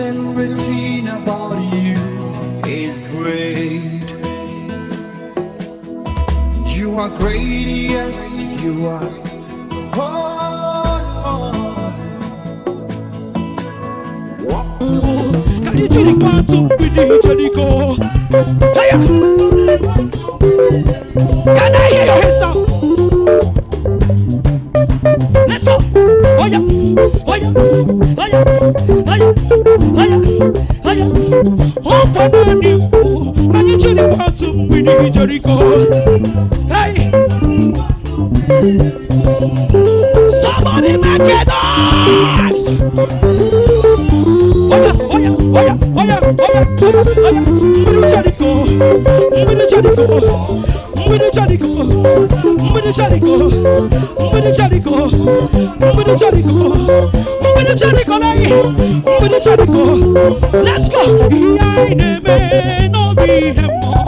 nothing routine about you is great You are great, yes, you are Kadi jiri kwantu bidi jeriko Haya Can I hear your history? ọpọlọ mi kú anyị chere pọtụ mmiri jeriko hey somebody make a noise oya oya oya oya oya oya mmiri jeriko mmiri jeriko mmiri jeriko mmiri jeriko mmiri jeriko mmiri jeriko Jericho lẹ́yìn mo di Jericho let's go. Ìyá ìdèmé náà bí ẹ̀ mọ́.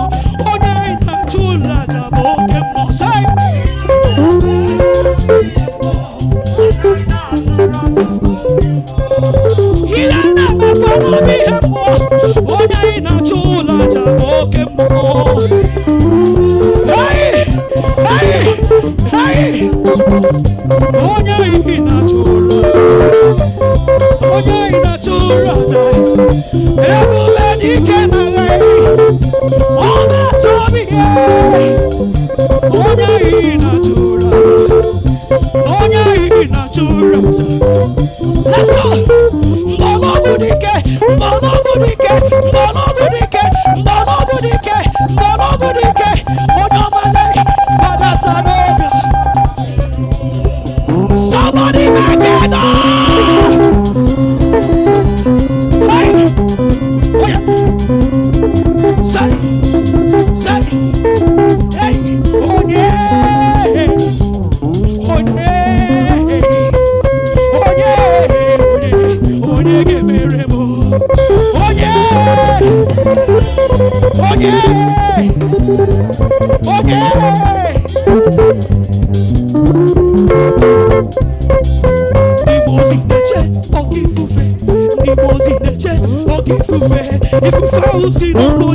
não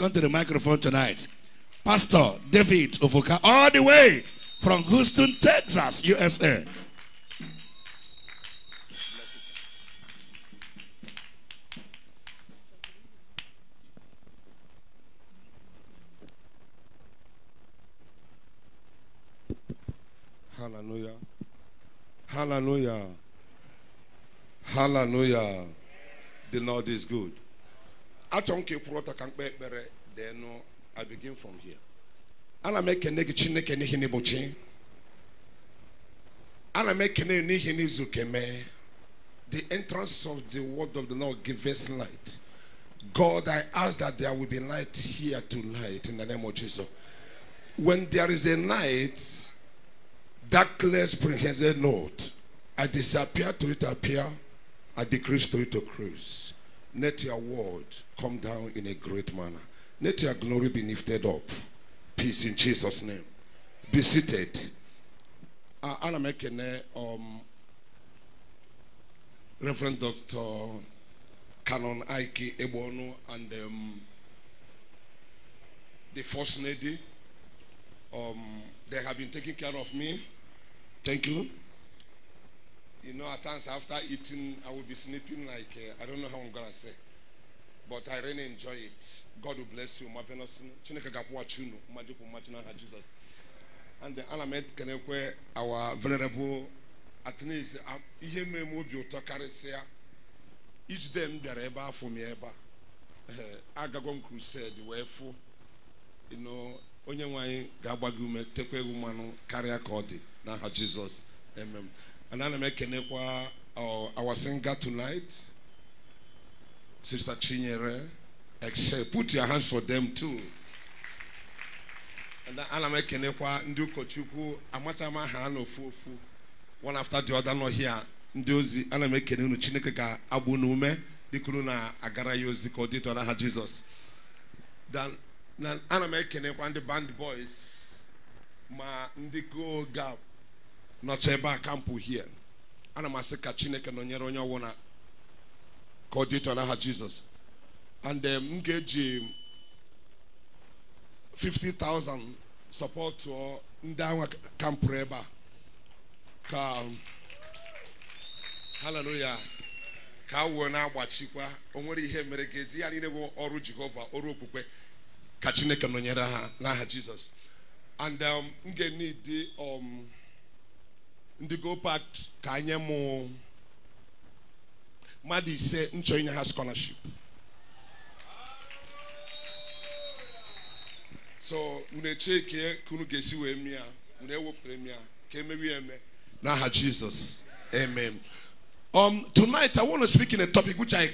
ovation to the microphone tonight. Pastor David Uvuka, all the way from Houston, Texas, USA. Hallelujah. Hallelujah. Hallelujah. The Lord is good. ị kwụrụ ekpere I begin from here. ana m ekene gị chineke n'ihi na ịbụchi ana m ekene n'ihi na izu the entrance of the word of the Lord give us light. God I ask that there will be light here tonight in the name of Jesus. When there is a night darkness brings a note I disappear to it appear I decrease to it to let your word come down in a great manner. Let your glory be lifted up. Peace in Jesus' name. Be seated. Uh, Anna Mekene, um, Reverend Dr. Canon Ike Ebonu, and um, the First Lady. Um, they have been taking care of me. Thank you. You know, at times after eating, I will be sleeping like, uh, I don't know how I'm going to say. But I really enjoy it. God will bless you. Marvelous. Chineke ga-akwụwa chunu. Mmadụ kwụ mmadụ n'aha Jesus. And ana m ekenekwe our venerable at least ihe mee m obi ụtọ karịsịa ijide m bịara ebe afọ m ebe a Eh, agago m crusade wee fụ know, onye nwe ga-agba gị ume tekwa egwu mmanụ karịa ka ọ dị n'aha Jizọs and ana m ekenekwa uh, our singer tonight Sister Chinyere except put your hands for them too. And ana m ekenekwa ndị ụkọchukwu amacha m aha ha n'ofu ofu one after the other nọ here. Ndị ozi ana m ekene unu chineke ga-agba unu ume dịka unu na-agara ya ozi ka ọ dịtọ n'aha jizọs ana m ekenekwa ndị band boys ma ndị go gap nọcha ebe a kampụ here. Ana m asị ka chineke nọnyere onye ọwụna. Ka ọ dịtọ n'aha jizọs and um, m ga-eji 50,000 support ndị ahụ kampụrụ ebe a. Ka haleluya ka a na-agbachikwa. O nwere ihe mere ga ezi ya niile bụ ọrụ jehova ọrụ okpukpe ka chineke nọnyere ha n'aha jizọs and um, m ga-enidi um, ndị go pact ka anyị mụ mmadụ ise nchọ inye scholarship. So unu eche ka unu ga-esi wee mee ya unu ewepụtara m ya ka emewe eme. N'aha jesus. Amen. Um, tonight i want to speak in a topic which i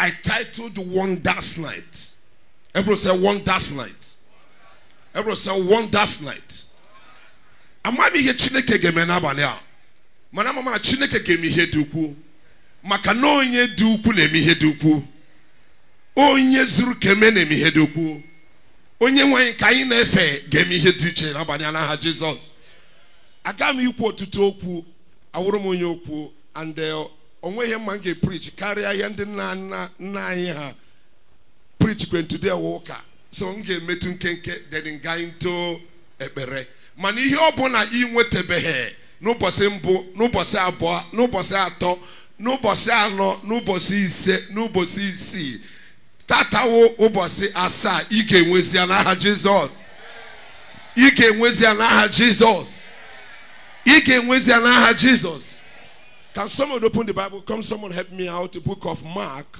i titled wonders night. Everyone say wonders night. Everyone say wonders night. Amaghị m ihe chineke ga-eme n'abalị a. Chineke ga-eme ihe maka na onye dị ukwuu na-eme ihe dị ukwuu onye zuru ka eme na-eme ihe dị ukwuu onye nwe anyị ka anyị na-efe ga-eme ihe dị iche n'abalị n'aha jizọs. Aga m ikwu ọtụtụ okwu. Awụrụ m onye okwu. And uh, onwe ihe mma m ga-eprich karịa ihe ndị nna nna anyị ha preach kwen today wụ ụka so m ga-emetụ nkenke then ga into ekpere. Mana ihe ọ bụla ị nwetabeghị n'ụbọchị mbụ n'ụbọchị abụọ n'ụbọchị atọ n'ụbọchị anọ n'ụbọchị ise n'ụbọchị isii tatawo ụbọchị asaa ị ga-enwezi ya n'aha jizọs ị ga-enwezi ya n'aha jizọs ị ga-enwezi n'aha jizọs can someone open the bible? Come someone help me out the book of mark.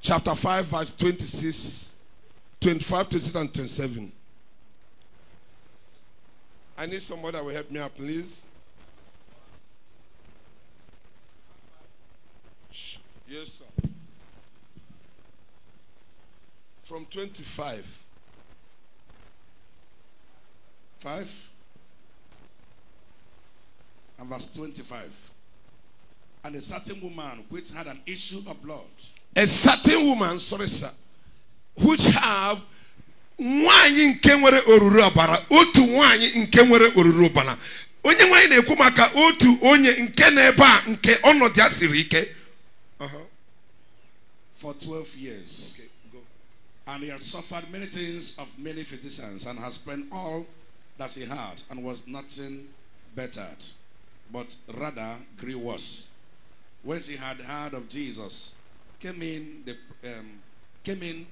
Chapter 5 verse 26 25 26 and 27 i need somebody that will help me out please. Yes sir. From 25 5 and verse 25. And a certain woman which had an issue of blood. A certain woman sorry sir which have nke nwere oruru ọbara otu nke nwere oruru ọbara onye na-ekwu maka otu onye nke na-ebe a nke ọnọdụ ya siri ike for 12 years. And he had suffered many things of many physicians and had spent all that he had and was nothing bettered, but rather grew worse. When she had heard of Jesus, came in the um, came in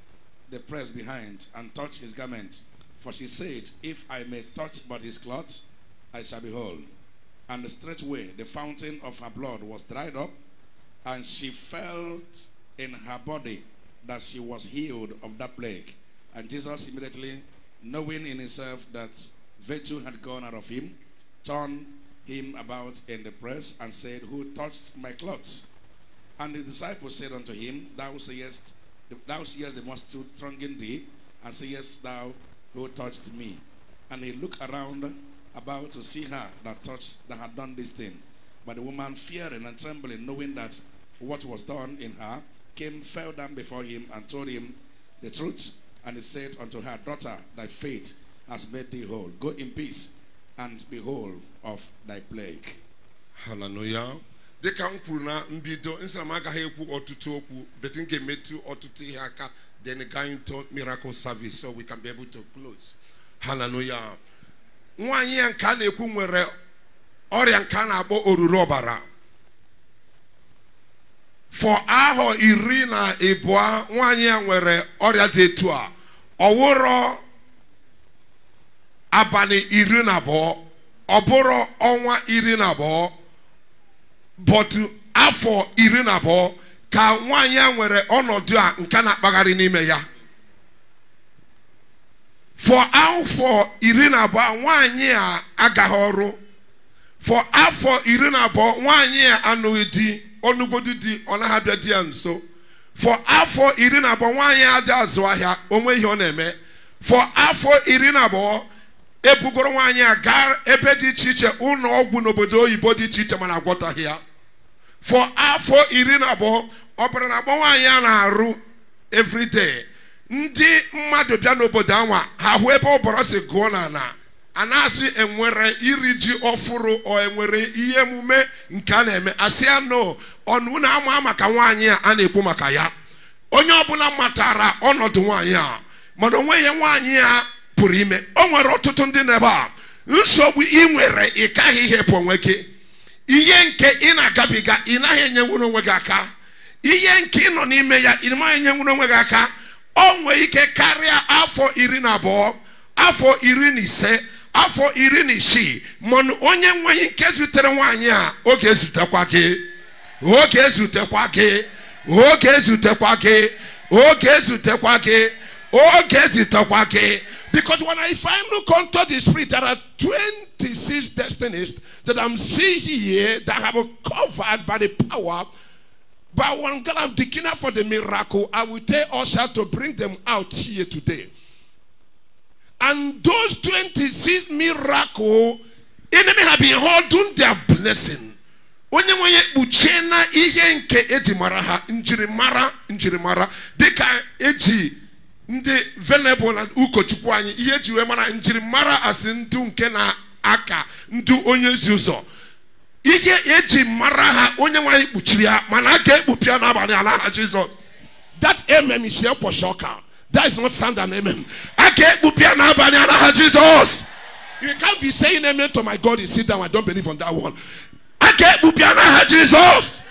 the press behind and touched his garment. For she said, If I may touch but his clothes, I shall be whole. And straightway the fountain of her blood was dried up, and she felt in her body that she was healed of that plague. And Jesus immediately, knowing in himself that virtue had gone out of him, turned him about in the press and said, Who touched my clothes? And the disciples said unto him, Thou sayest, thou seest the multitude thronging thee, and sayest thou who touched me. And he looked around about to see her that touched that had done this thing. But the woman, fearing and trembling, knowing that what was done in her, came, fell down before him, and told him the truth. And he said unto her, Daughter, thy faith has made thee whole. Go in peace and be whole of thy plague. haleluya dịka m kwuru na mbido m agaghị ekwu ọtụtụ okwu but m ga-emetụ ọtụtụ ihe aka then going to miracle service so we can be able to close. Haleluya nwaanyị ya nke a na-ekwu nwere ọrịa nke a na-akpọ oruru ọbara. For ahọ iri na ịbụọ nwaanyị ya nwere ọrịa dị etu a. Ọwụrọ abalị iri na abụọ ọ bụrụ ọnwa iri na abụọ bọtụ afọ iri na abụọ ka nwaanyị a nwere ọnọdụ a nke na-akpagharị n'ime ya. For afọ iri na abụọ nwaanyị a agaghị ọrụ. For afọ iri na abụọ nwaanyị a anụghị di ọnụgodu di ọ naghị abịa di ya nso. For afọ iri na abụọ nwaanyị a dị azụ ahịa onwe ihe ọ na-eme. For afọ iri na abụọ ebugoro nwaanyị a gaa ebe dị iche iche ụlọ ọgwụ n'obodo oyibo dị iche iche mana agwọtaghị ya. For afọ iri na abụọ ọbara na agba nwaanyị a na-arụ everyday ndị mmadụ bịa n'obodo anwa ha hụ ebe ọbara si gụọ n'ala a na-asị enwere iri ji ọfụrụ ọ enwere ihe emume nke a na-eme. Asị ya no ọnụ na-ama maka nwaanyị a a na-ekwu maka ya. Onye ọbụla matara ọnọdụ nwaanyị a mana onwe ihe nwaanyị a pụrụ ime. O nwere ọtụtụ ndị n'ebe a. Nsogbu ị nwere ị kaghị ihepụ onwe gị. Ihe nke ị na-agabiga ị naghị enyenwuru onwe gị aka. Ihe nke ị nọ n'ime ya ị naghị enyenwuru onwe gị aka. O nwee ike karịa afọ iri na abụọ afọ iri na ise afọ iri na isii. Mana onye nweghị nke zutere nwaanyị a oge ezutekwa gị. Oge ezutekwa gị. Oge ezutekwa gị. Oge ezutekwa gị. Oge ezutekwa gị. Because when I finally come the spirit there are 26 destinies that I'm seeing here that have been covered by the power. But when God I'm declaring for the miracle I will tell Usher to bring them out here today. And those 26 miracle enemy have been holding their blessing. Onye nwe ya kpuchie na ihe eji mara ha njirimara njirimara dịka eji ndị venable na ụkọchukwu anyị ihe eji wee mara njirimara asị na-aka ndụ onye ihe eji mara ha onye nwe anyị kpuchiri mana a ga-ekpupịa n'abalị ala jizọs. That amen is here for that is not sound an amen. A ga-ekpupịa n'abalị ala ha jizọs. You can't be saying amen to my god you sit down i don't believe on that one. A ga-ekpupịa n'aha jizọs.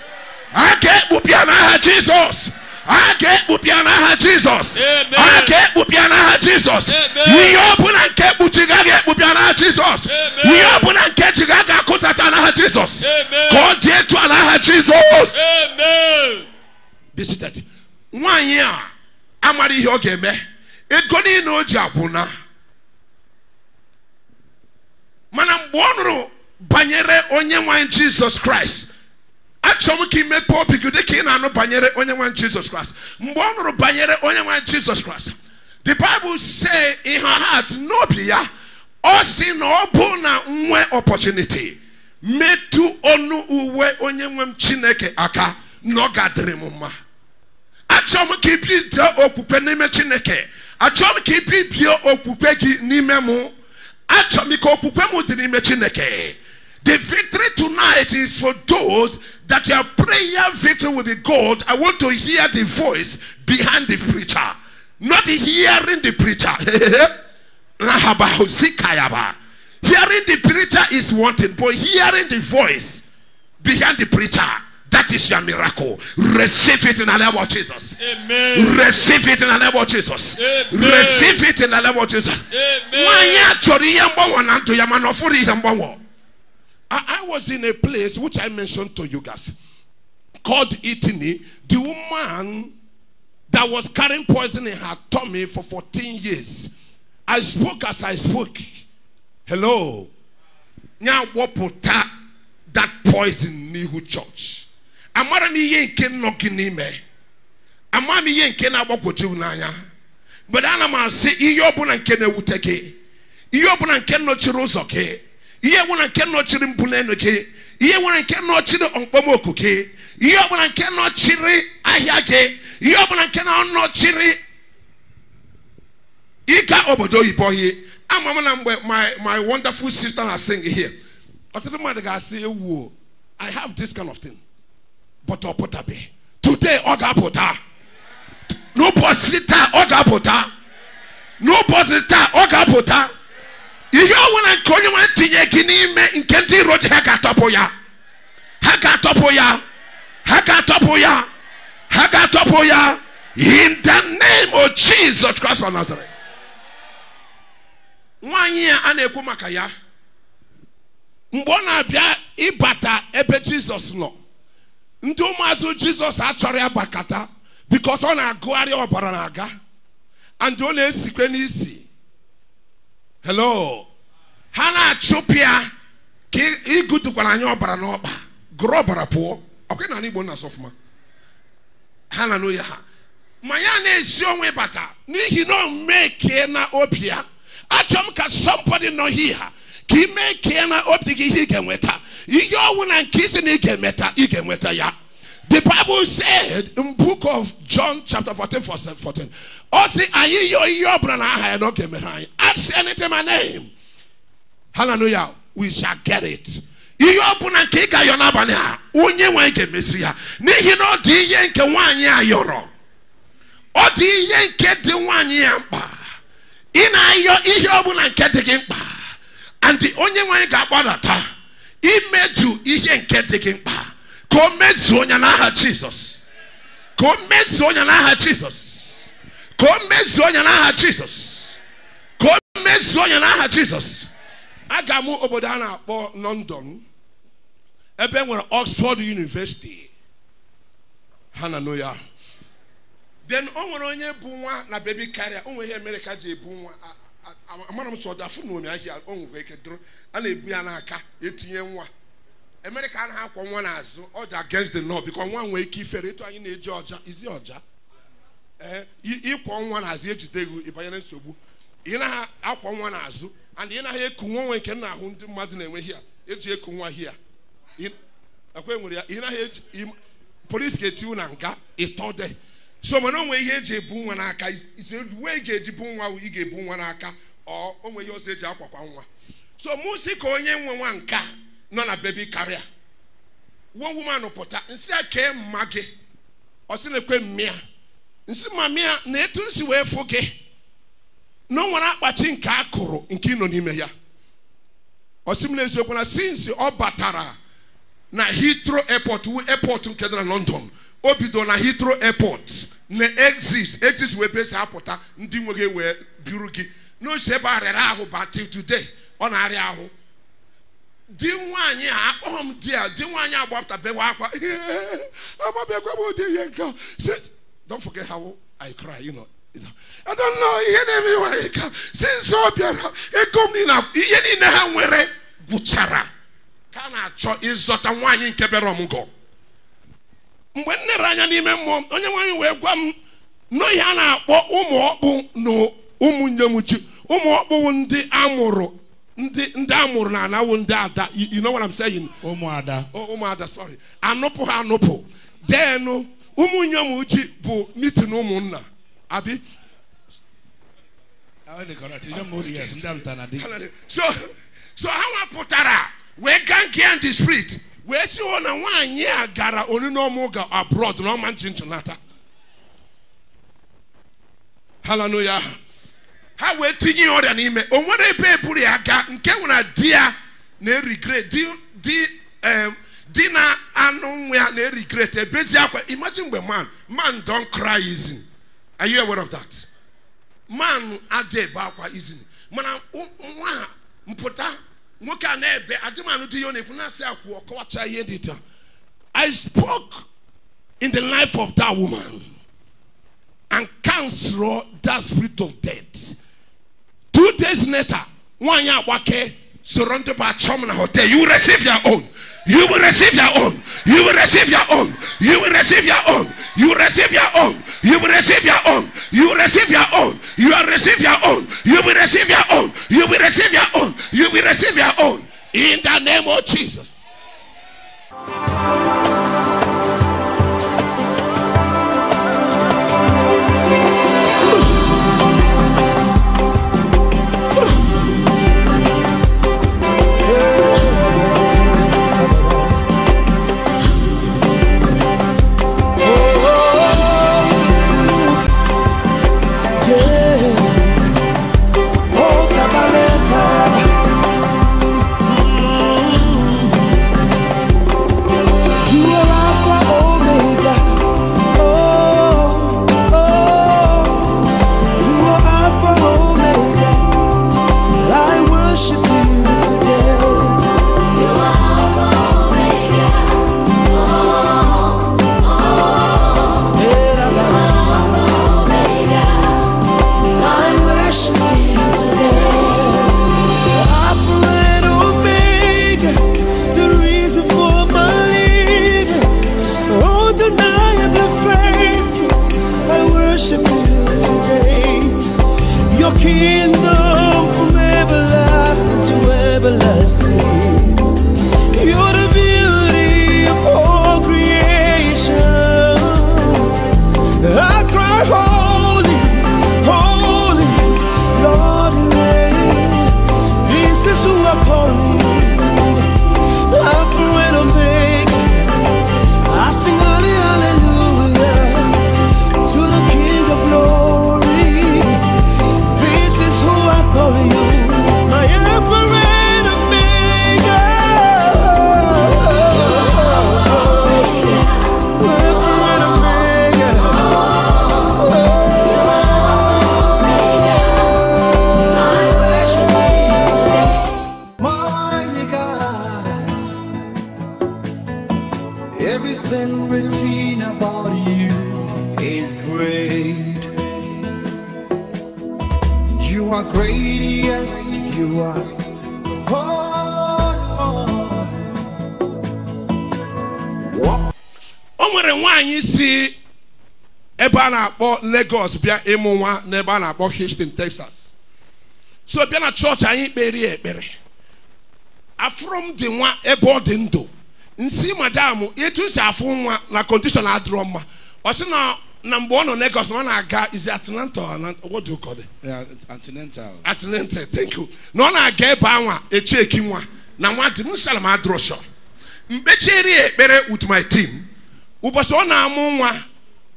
A ga-ekpupịa n'aha jizọs a ga-ekpupịa n'aha jizọs. A ga-ekpupịa n'aha jizọs. Ihe ọbụla nke kpuchiga a ga-ekpupịa n'aha jizọs. Ihe ọbụla nke jiga a ga-akụtata n'aha jizọs. Ka ọ dị etu a n'aha jizọs. Nwaanyị a amara ihe ọ ga-eme. Ego niile o ji agwụna. Mana mgbe ọ nụrụ banyere onye nwanyị jizọs kraịst achọrọ m ka imepe obi gị dịka ị na-anụ banyere onye nwanyị jizọs kraịst mgbe ọ nụrụ banyere onye nwanyị jizọs kraịst the bible say in her heart n'obi ya ọ sị na ọ bụ na nwee opportunity metụ ọnụ uwe onye nwe m chineke aka na ọ ga-adịrị m mma. Achọrọ m ka ibidie okwukwe n'ime chineke. Achọrọ m ka ibibie okwukwe gị n'ime mụ achọrọ m ka okwukwe m dị n'ime chineke. The victory tonight is for those that your prayer victory will be good i want to hear the voice behind the preacher not hearing the preacher hearing the preacher is one thing but hearing the voice behind the preacher that is your miracle receive it in the name of jesus Amen. receive it in the name of Jesus. Amen. Receive it in the name of Jesus. Amen. I, I was in a place which I mentioned to you guys called Italy. The woman that was carrying poison in her tummy for 14 years. I spoke as I spoke. Hello. Now, what put that poison n'ihu church. Amara m ihe nke nọ gị n'ime. ama m ihe nke na-agbagwoju n'anya mgbe ana m asị ihe ọbụla nke na-ewute gị ihe ọbụla nke nọchiri ụzọ gị ihe ọbụla nke nọchiri mbụlenu gị ihe ọbụla nke nọchiri okpomọkụ gị ihe ọbụla nke nọchiri ahịa gị ihe ọbụla nke na-anọchiri ịga obodo oyibo ihe ama m na my my wonderful sister na sing here. Ọtụtụ mmadụ ga-asị ewu i have this kind of thing. But ọ pụtabe today ọ ga-apụta n'ụbọchị taa ọ ga-apụta n'ụbọchị taa ọ ga-apụta ihe ọbụla nke onye nwe tinye gị n'ime nke ndị iro ji ha ga-atọpụ ya. Ha ga-atọpụ ya. Ha ga-atọpụ ya. Ha ga-atọpụ ya. In the name of Jesus Christ of Nazareth. Nwaanyị a a na-ekwu maka ya mgbe ọ na-abịa ịbata ebe Jizọs nọ ndị ụmụazụ jizọs achọrọ ya gbakọta bikos ọ na-agụgharị ọbara na-aga and ọ na-esikwe n'isi. Hello. Ha na-achụpụ ya ka ịgụdukwara anyị ọbara n'ọkpa. Gụrụ ọbara pụọ. Ọkwa na igbo na asọfụma ha na n'oye ha. Ma ya na-esi onwe bata n'ihi na o mekee na obi ya achọ m ka somebody nọ here ka ị mekee na obi gị ihe ị ga-enweta. Ihe ọnwụ na nke isi na ị ga-emeta ị ga-enweta ya. The bible said in book of john chapter 14 verse 14 ọ sị anyị yọọ ihe ọbụla na aha ya na ọ ga-emere anyị. Ask anything my name. Hallelujah. We shall get it. Ihe ọbụla nke ị ga-ayọ n'abalị a onye nwe anyị ga-emesi ya. N'ihi na ọ dị ihe nke nwaanyị a yọrọ. Ọ dị ihe nke dị nwaanyị ya mkpa. Ị na-ayọ ihe ọbụla nke dị gị mkpa. And onye nwe anyị ga-agbadata imeju ihe nke dị gị mkpa ka o mezuo onye n'aha jizọs ka o mezuo onye n'aha jizọs ka o mezuo onye n'aha jizọs ka o mezuo onye n'aha jizọs aga m obodo a na-akpọ london ebe nwere oxford university ha na no ya then o nwere onye bụ nwa na baby carrier o nwere ihe mere ka ji ebu nwa amara m sọ dafụ na omi ahịa o nwekwa ike dụrụ a na-ebu ya n'aka etinye nwa emerika a na-akwọ nwa n'azụ ọja against the law because nwa nwere ike ifere. Etu anyị na-eji ọja izi ọja ee ị- ịkwọ nwa n'azụ ejide gị ịbanyere nsogbu. Ị naghị akwọ nwa n'azụ and ị naghị eku nwa nwe nke nna ahụ ndị mmadụ na-enwe hia eji eku nwa hia. Ekwe nwere ya ị naghị eji polisi ga-etiwu na nga ịtọ de so mana o nwere ihe eji ebu nwa n'aka uwe ị ga-eji bu nwa ị ga-ebu nwa n'aka ọ o nwere ihe ọzọ eji akwakwa nwa. So mụ si ka onye nwe nwa nka. Nọ na bebi karịa. One woman pụta nsị a kee mma gị. Ọ sị na-ekwe mmịa nsị ma mmịa na etu nsi wee fụ gị. Na nwere akpachi nke akụrụ nke ịnọ n'ime ya. Sị m n'eziokwu na sinsi ọ batara na Heathrow airport wu airport nke dị na London o bido na Heathrow airport na exit exit wee besi apụta ndị nwe gị wee buru gị. N'oche ebe a rịara ahụ ba till today ọ na-arịa ahụ. Di nwaanyị a akpọghọ m di a di nwaanyị agbapụtabewa akwa. Amabịakwa m ụdị ihe nke a. Don't forget how I cry you know. I don't know ihe na-eme nwaanyị ka since ọ bịara. Ego m niile ihe niile ha nwere gwụchara. Ka a na-achọ ịzọta nwaanyị nke bịara ọmụgwọ mgbe m lere anya n'ime mmụọ onye nwaanyị wee gwa m n'ihe a na-akpọ ụmụ ọkpụ na ụmụnne m ji ụmụ ọkpụ ndị amụrụ. ndị a mụrụ na you know what I'm saying? Ụmụada. Ụmụada sorry. Anụpụ ha anụpụ. Denu ụmụnyom ji bụ mitin ụmụnna. Abi? So so ha wapụtara wee gaa nke ndị spirit wee siwo oh, na nwaanyị a gara olunomụ ga abroad n'ọma nchinchunata haleluya ha wee tinye ya ọrịa n'ime. O nwere ebe eburu ya gaa nke nwere di ya na-erigret di na anụ nwa ya na-erigret ebezi akwa. Imagine mgbe man man don cry easy are you aware of that? Man adị ebe akwa izini mana nwa mpụta nwoke a na-ebe adịmanụ dị ya ọ na-ekwu na-asị akwụ dị taa. I spoke in the life of that woman and cancel that spirit of death Two days later, one year wake surrounded by Chomna Hotel. You receive your own. You will receive your own. You will receive your own. You will receive your own. You receive your own. You will receive your own. You receive your own. You will receive your own. You will receive your own. You will receive your own. You will receive your own. In the name of Jesus. Bịa ịmụ nwa n'ebe a na-akpọ Houston Texas. So bịa na chọọchị anyị kpere ya ekpere. Afụrụ m dị nwa ebe ọ dị ndụ. Nsi madam etu si afụ nwa na kondishọn adịrọ mma. Ọ sị na na mgbe ọ nọ Lagos na ọ na-aga izi Atlanta- what do you call it? Continental. Atlanta. Thank you. Na ọ na-aga ebe anwa echieki nwa. Na nwa dị m salam adrọshọ mkpechieri ekpere with my team ụbọchị ọ na-amụ nwa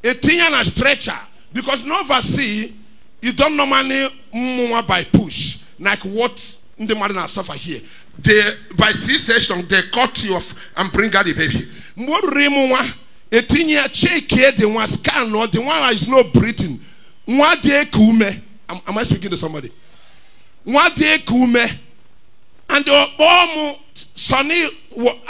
etinye na stretcher. because Nova C, you don't normally move by push, like what the mother Marina suffer here. They, by C-section, they cut you off and bring out the baby. more Mwa etin ya check here the one scan or the one is not breathing. Mwa de kume. Am I speaking to somebody? Mwa de kume. And the bomb Sonny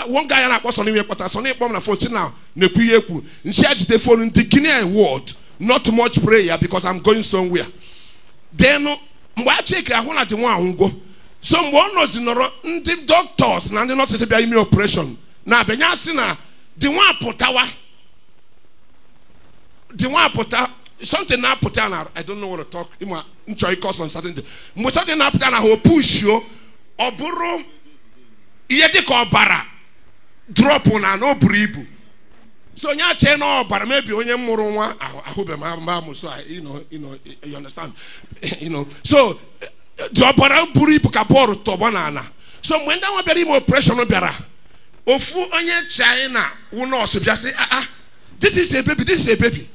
one guy and I was on the phone. Sonny bomb na phone now. Nekuyeku. E Nshia jide phone in the Guinea ward. Not much prayer because i'm going somewhere. Then mgbe a chekiri ahụ na dị nwa ahụgwo so mgbe ọ nọzi nọrọ ndị doctors na ndị nọọsụ bịa ime operation na-abịanye asị na dị nwa apụtawa. Dị nwa apụta something na-apụta na i don't know what to talk ịma nchọ ịkọ on certain thing mgbe something na-apụta na ha o pushio ọ bụrụ ihe dịka ọbara drọpụ na na o buru ibu. So onye achee na ọbara mebi onye mụrụ nwa ahụ- ahụbeghị m mba amụ so you know, you know, you understand. You know so dị ọbara buru ibu ka bọọlụ tọgbọ n'ala so mgbe ndị ahụ bịara ime operation bịara ofu onye china wụ nọọsụ bịa sị ah ah this is a baby this is a baby.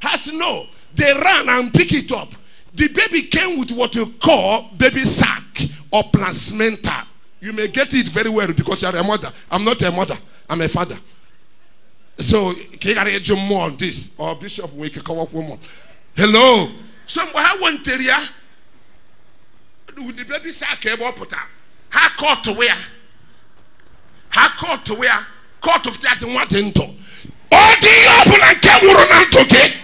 Has no they ran and pick it up. The baby came with what you call baby sack or placenta you may get it very well because you are a mother. I'm not a mother i'm a father so kigara more on this or bishop we can cover woman. Hello. Somewhere I want to hear. With the baby sack able put up. How court to where? How court to where? Court of that and what into. All the open and came run and took it.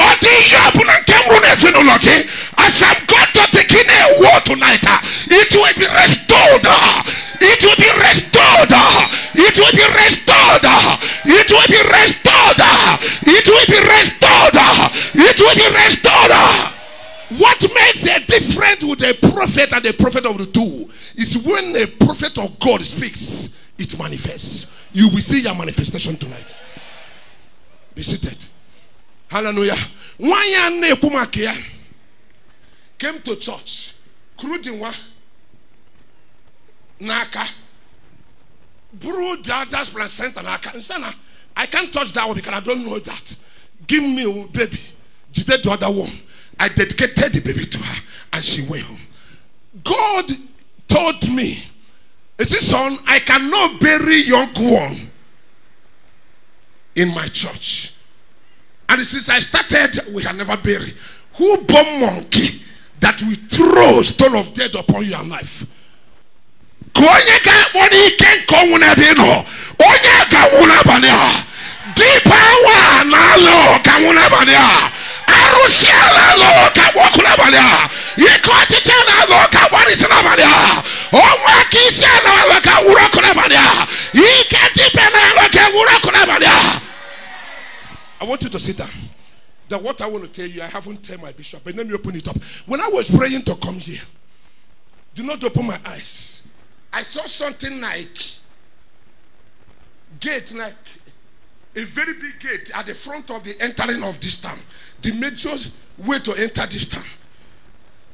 All the open and came run and said, okay. I shall God to take in a war tonight, ah. it will be restored. Ah. It will be restored it will be restored it will be restored it will be restored it will be restored. What makes a difference with a prophet and a prophet of the two is when a prophet of God speaks, it manifests. You will see your manifestation tonight. Be seated. Hallelujah. One a na-ekwu came to church dị n'aka buru the other's placenta nsị na I can't touch that one because I don't know that. Give me a baby. Jide the other one. I dedicated the baby to her and she went home. God told me, he said, son, I cannot bury young one in my church. And since I started, we have never buried. Who born monkey that we throw stone of death upon your life? Ka ị nọ onye na-alụ na-alụ ka gbarịsị n'abalị a ọnwa aka isi ala alụ ka nwụrụ ọkụ n'abalị a ike na-alụ want you to sit down. The what I want to tell you, I haven't told my bishop, but let me open it up. When I was praying to come here, do not open my eyes. I saw something like gate, like a very big gate at the front of the entering of this town. The major way to enter this town.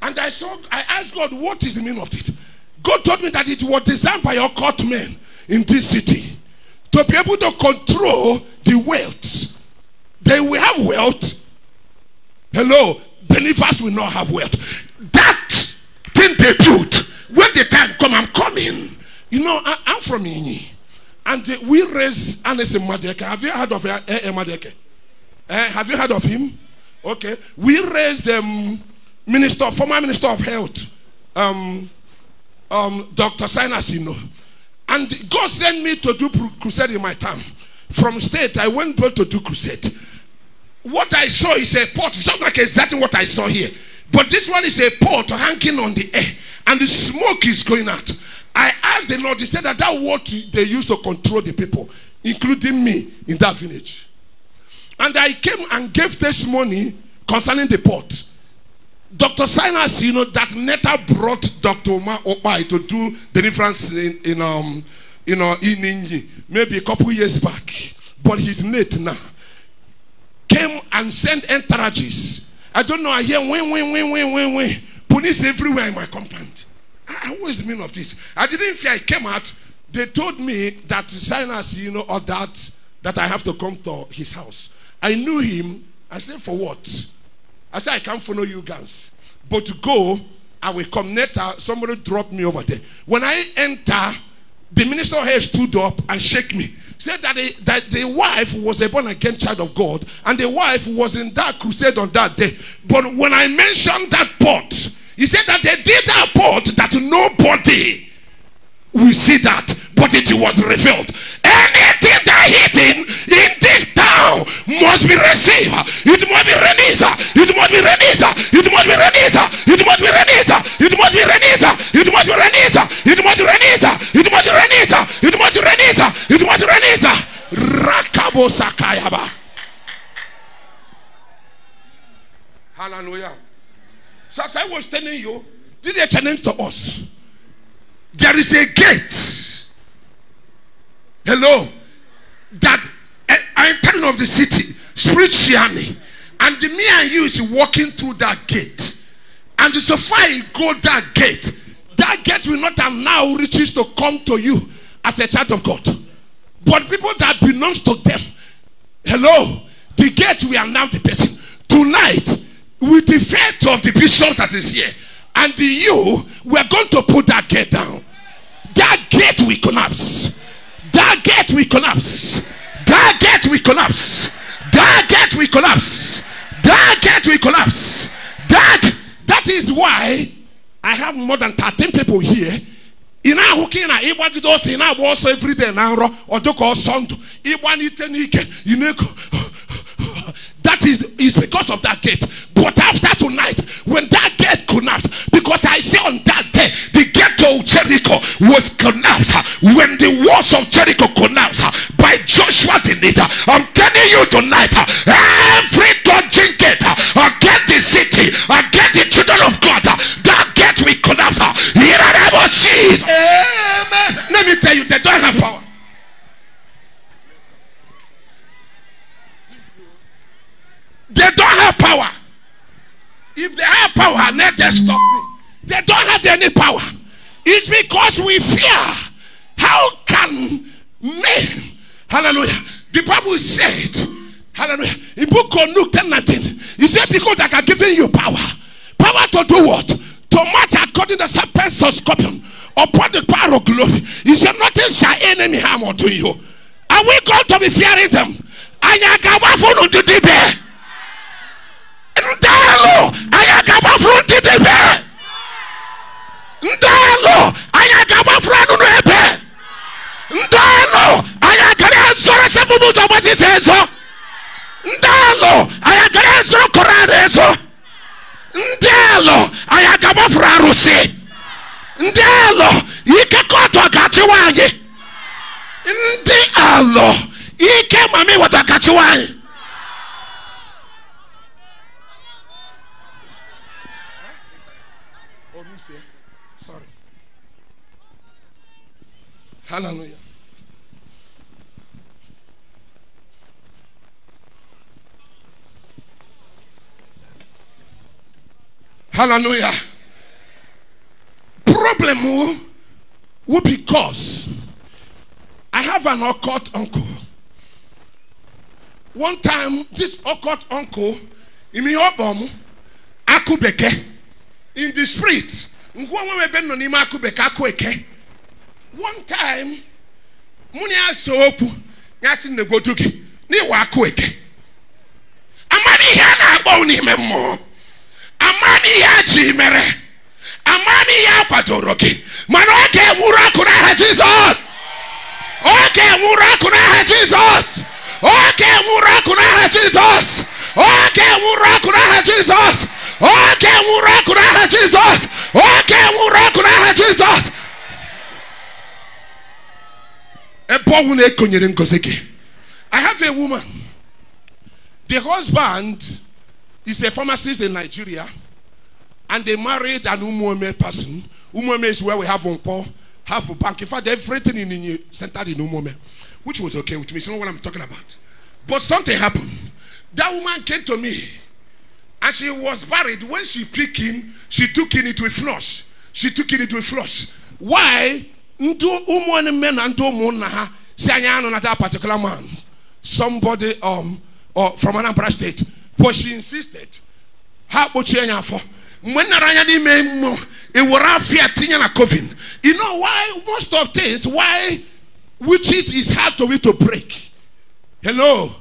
And I saw, I asked God, what is the meaning of it? God told me that it was designed by your court men in this city to be able to control the wealth. They will have wealth. Hello, believers will not have wealth. That thing they built, when the time come, I'm coming. You know, I, I'm from Inyi. And uh, we raise Anes Madeke. Have you heard of uh, Madeke? Eh, have you heard of him? Okay. We raised the um, minister, former minister of health, um, um, Dr. Sinas, you know. And God sent me to do crusade in my town. From state, I went to do crusade. What I saw is a pot. Not like exactly what I saw here. But this one is a pot hanging on the air. And the smoke is going out. I asked the Lord, He said that that what they used to control the people, including me in that village. And I came and gave testimony concerning the pot. Dr. Sinas, you know, that Neta brought Dr. Uma Ukpai to do deliverance in, in um, you know, in Inyi, maybe a couple years back. But he's late now. Came and sent entourages. I don't know, I hear win, win, win, win, win, win. Police everywhere in my compound. I, what is the meaning of this? I didn't fear I came out. They told me that Sinas, you know, or that, that I have to come to his house. I knew him. I said, for what? I said, I can't follow you guys. But to go, I will come later. Somebody dropped me over there. When I enter, the minister health stood up and shake me. Said that the, that the wife was a born again child of God, and the wife was in that crusade on that day. But when I mentioned that pot, he said that they did that pot that nobody will see that, but it was revealed. Anything that hidden in this town must be received. It must be released. It must be released. It must be released. It must be released. It must be released. It must be released. It must be released. Rakabo sakayaba. Hallelujah. So as I was telling you, did they challenge to us? there is a gate. Hello. That eh, I, I'm telling of the city spiritually. And the me and you is walking through that gate. And so far you go that gate, that gate will not have now riches to come to you as a child of God. But people that belongs to them, hello, the gate we are now the person. Tonight, with the faith of the bishop that is here, and the you, we are going to put that gate down. That gate will collapse. That gate will collapse. That gate will collapse. That gate will collapse. That gate will collapse. That that is why I have more than 13 people here. Ị na-ahụ ka ị na ịgbagide ọsọ ị na-agba ọsọ everyday na nrọ ọdụka ọsọ ndụ. Ịgba n'ite n'ike ị that is is because of that gate. But after tonight when that gate collapsed because i say on that day the gate of jericho was collapsed. When the walls of jericho collapsed by joshua the leader i'm telling you tonight every dodging gate against the city against the children of god that gate will amen let me tell you they don't have power They don't have power. If they have power, let them stop me. They don't have any power. It's because we fear. How can men, hallelujah, the Bible said, hallelujah, in book of Luke 10 19, he said, because I have given you power. Power to do what? To march according to the serpents of scorpion upon the power of glory. He said, nothing shall enemy harm unto you. Are we going to be fearing them? Ayagawa the dibe. ndalo ndị debe ndalo anụnụ ebe ndalo anyị gara ezoro sebụbụ ụzọ gbazisi ezo ndalo anyị gara ezoro koran ezo ndalo ndeelo anyị agamafuru arụsị ndị alo ikekọ ọtọ gachiwa anyị ndị alo ike mami wata gachiwa anyị Hallelujah. Hallelujah. Problem will, will be caused. I have an occult uncle. One time, this occult uncle, in my album, Akubeke, in the street, one time, Muni Asoku, Yasin Negoduki, Niwakueke. Amani Hana Boni Memo. amani ya jimere. Amani ya kwatoroki mana oge nwụrụ ọkụ n'aha jizọs oge nwụrụ ọkụ n'aha jizọs oge nwụrụ ọkụ n'aha jizọs oge nwụrụ ọkụ n'aha jizọs oge nwụrụ ọkụ n'aha jizọs oge ọkụ n'aha jizọs ebe ọnwụ na-ekonyere ngozi gị i have a woman. The husband is a pharmacist in nigeria and they married an umuome person. Umuome is where we have Nkwo, have a bank. In fact everything in, in centered in umuome which was okay with me. It's not what i'm talking about. But something happened. That woman came to me and she was married. When she picked him she took him into a flush. She took him into a flush. Why? Ndị ụmụnne mme na ndị ụmụnna ha. Si anyị anụ that particular man. Somebody um, or from anambra state but she insisted. Ha kpochie ya afọ mgbe nnara anya n'ime mmụọ ewere afia tinye na coven you know why? Most of things why witches is hard to me to break. Hello?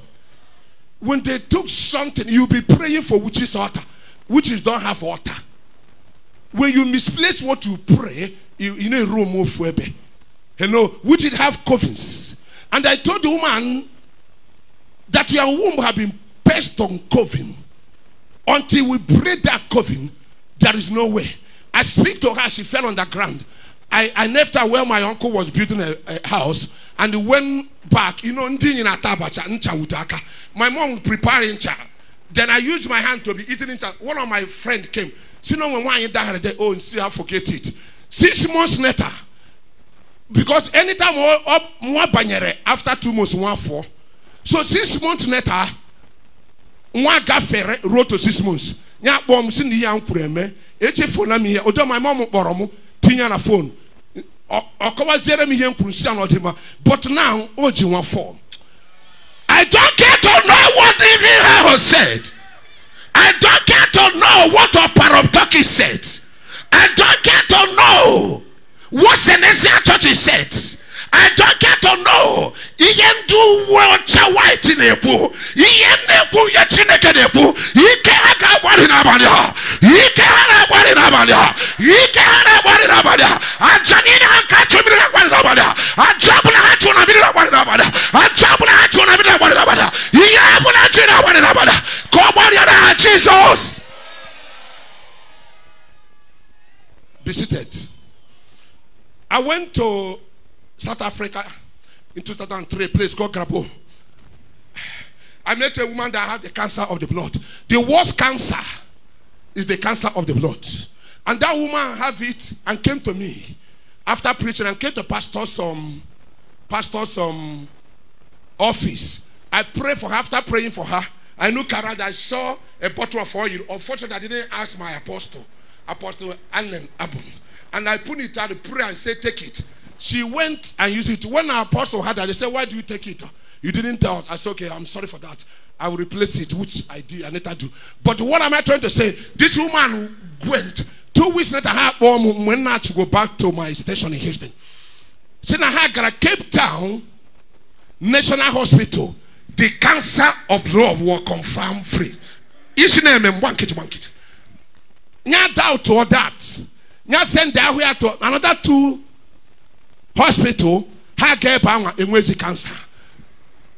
When they took something you'll be praying for witches altar witches don't have altar when you misplace what you pray you, you know room of webe hello? Witches have covens. And i told the woman that your womb have been placed on coven. Until we break that coven there is no way. I speak to her she fell on the ground. I i left her where my uncle was building a, a house and went back you know my mom was preparing cha. then i used my hand to be eating ncha. One of my friend came. Si na onwe nwaanyị dagharị de oh and see, I forget it. Six months later because anytime banyere after two months one afọ so six months later nwa gafere ruo to six months ya kpọọ m si na ihe a m kwuru eme echefuna m ihe ụdọ ma m kpọrọ m tinye na fon ọ kọwaziere m ihe m kwuru si ya na but now o ji nwa fọ I don't care to know what has said. I don't care to know what Oparop Turkey said. I don't care to know what Senesia Church said. I don't care to know ihe ndị uwe ọcha white na-ekwu ihe na-ekwu ihe chineke na-ekwu ike ha ga-agbari n'abalị a ike ha na-agbari n'abalị a ike ha na-agbari n'abalị a aja niile ha ka chụ mmiri na-agbari n'abalị a aja ọbụla ha chụ na mmiri na-agbari n'abalị a aja ọbụla ha chụ na mmiri na-agbari n'abalị a ihe ha chụ na-agbari n'abalị a ka ọ gbarịa n'aha jizọs be seated. I went to South Africa in 2003, a place called Grabo. I met a woman that had the cancer of the blood. The worst cancer is the cancer of the blood. And that woman have it and came to me after preaching and came to pastor some pastor some office. I prayed for her. After praying for her, I knew Kara that I saw a bottle of oil. Unfortunately, I didn't ask my apostle, Apostle Allen Abun. And I put it out pray and say, Take it. She went and used it. When our apostle had that, they said, Why do you take it? You didn't tell us. I said, Okay, I'm sorry for that. I will replace it, which I did, I later do. But what am I trying to say? This woman went. Two weeks later, her mom went out to go back to my station in Houston. She na ha gara Cape Town National Hospital. The cancer of love was confirmed free. Isi na eme one nkịtị one nkịtị. Nya doubt or that. Nya send that where to another two hospital ha ga-ebe anwa enweghị cancer.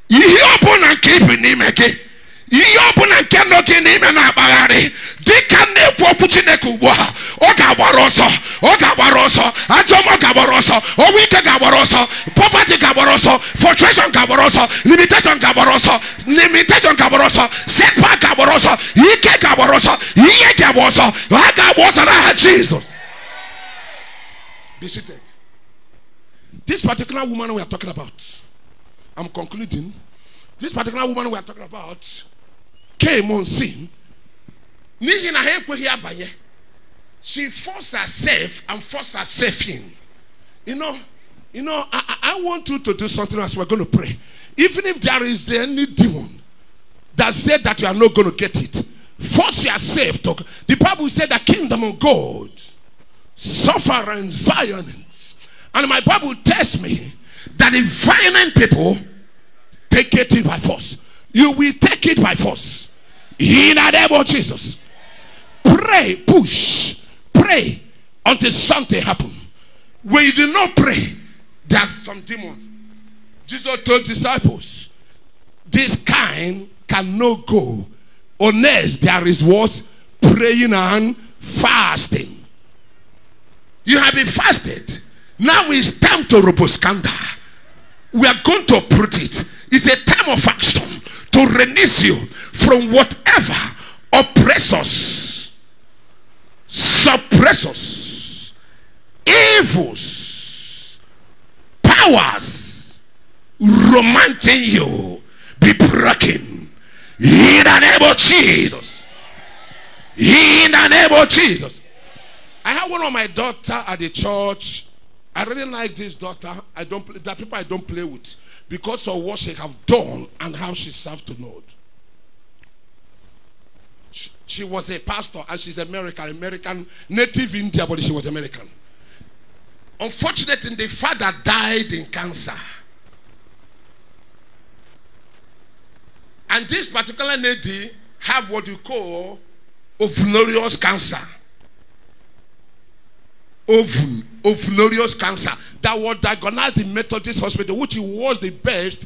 ihe ọbụla nke ibi n'ime gị ihe ọbụla nke nọ gị n'ime na-akpagharị dịka na-ekwu okwu chineke ugbu a ọ ga-agbara ọsọ ọ ga-agbara ọsọ ajọ ga-agbara ọsọ ọnwụ ike ga-agbara ọsọ poverty ga-agbara ọsọ frustration ga-agbara ọsọ limitation ga-agbara ọsọ limitation ga-agbara ọsọ setback ga-agbara ọsọ ike ga-agbara ọsọ ihe ga-agba ọsọ ha ga-agba ọsọ n'aha jizọs. This particular woman we are talking about, I'm concluding. This particular woman we are talking about came on scene. She forced herself and forced herself in. You know, you know, I, I I want you to do something as we're going to pray. Even if there is any demon that said that you are not going to get it, force yourself to. The Bible said the kingdom of God suffer and violence. And my Bible tells me that the violent people take it by force. You will take it by force. In the name of Jesus. Pray, push, pray until something happen. When you do not pray, there's some demon. Jesus told disciples, this kind cannot go unless there is what praying and fasting. You have been fasted. Now it's time to roboscanda. We are going to uproot it. It's a time of action to release you from whatever oppressors, suppressors, evils, powers romantic you be broken in the name of Jesus. In the name of Jesus. I have one of my daughter at the church. I really like this daughter. I don't play, that people I don't play with because of what she have done and how she served the Lord. She, she was a pastor and she's American, American native India, but she was American. Unfortunately, the father died in cancer. And this particular lady have what you call ovularious cancer. Ovum, ovularious cancer that was diagnosed in Methodist Hospital, which was the best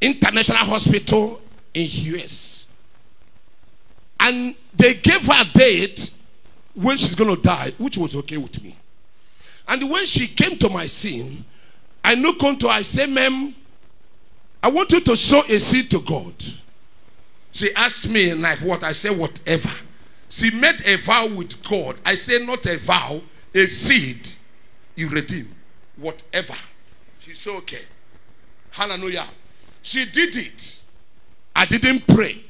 international hospital in US. And they gave her a date when she's going to die, which was okay with me. And when she came to my scene, I look onto her, I say, ma'am, I want you to sow a seed to God. She asked me, like what? I said, whatever. She made a vow with God. I say, not a vow, a seed you redeem. whatever. She said, okay. Hallelujah. She did it. I didn't pray.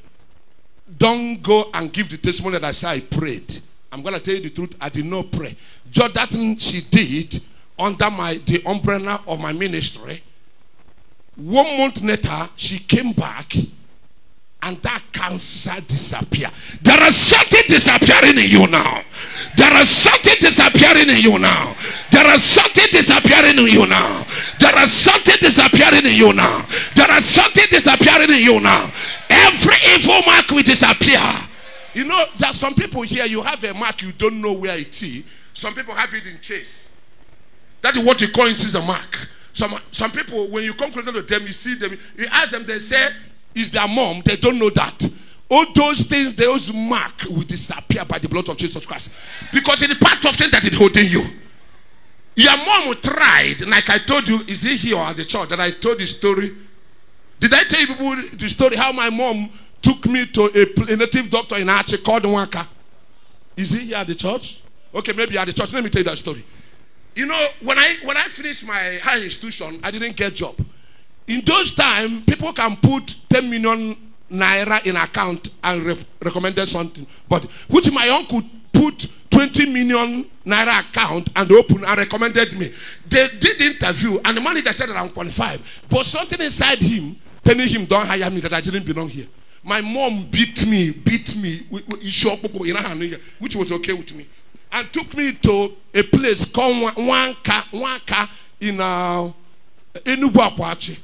Don't go and give the testimony that I said I prayed. I'm going to tell you the truth. I did not pray. Just that she did under my the umbrella of my ministry. One month later, she came back and that cancer disappear. There is something disappearing in you now. There is something disappearing in you now. There is something disappearing in you now. There is something disappearing in you now. There is something disappearing in you now. Every evil mark will disappear. You know, there are some people here, you have a mark, you don't know where it is. Some people have it in chase. That is what you call is a mark. Some some people, when you come closer to them, you see them, you ask them, they say, is their mom. They don't know that. All those things, those mark will disappear by the blood of Jesus Christ. Because it's part of thing that is holding you. Your mom tried, like I told you, is he here at the church that I told the story? Did I tell you people the story how my mom took me to a, a native doctor in Archie called Nwaka? Is he here at the church? Okay, maybe at the church. Let me tell you that story. You know, when I when I finished my high institution, I didn't get job. In those time, people can put 10 million naira in account and re- recommended something. But which my uncle put 20 million naira account and open and recommended me. They did interview and the manager said that I'm qualified. But something inside him telling him don't hire me that I didn't belong here. My mom beat me, beat me, which was okay with me. And took me to a place called Wanka, Wanka in uh, Enugu.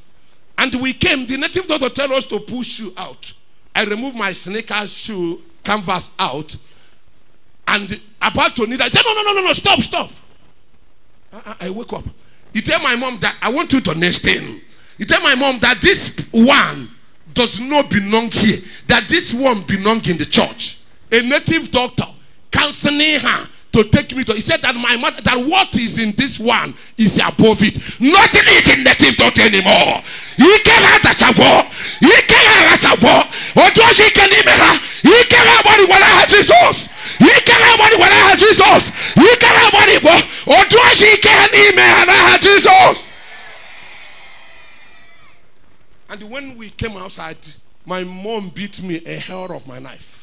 And we came, the native doctor tell us to push shoe out. I removed my sneakers shoe canvas out. And about to need, I said, no, no, no, no, no, stop, stop. Uh-uh, I, I wake up. You tell my mom that I want you to understand. You tell my mom that this one does not belong here. That this one belong in the church. A native doctor counseling her to take me to. He said that my mother, that what is in this one is above it. Nothing is in the thought anymore. He can have that shall go. He can have that shall go. Or do can even have? He can have what he has Jesus. He can have what he has Jesus. He can have what he go. Or do she can even have Jesus. And when we came outside, my mom beat me a hair of my knife.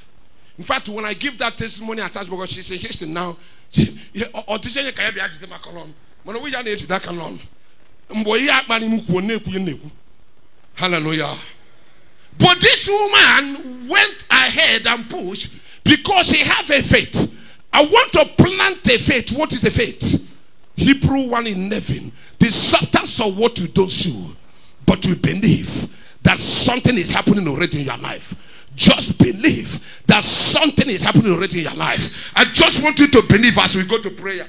In fact, when I give that testimony at because she said, Houston now, audition ka ya bịa jide maka ọlọm mana onwe ya na-ejide aka n'ọnụ mgbe ihe akpari m kwuo na-ekwu na-ekwu hallelujah. But this woman went ahead and pushed because she have a faith. I want to plant a faith. What is a faith? Hebrew 1 in 11 the substance of what you don't see but you believe that something is happening already in your life just believe that something is happening already in your life. I just want you to believe as we go to prayer.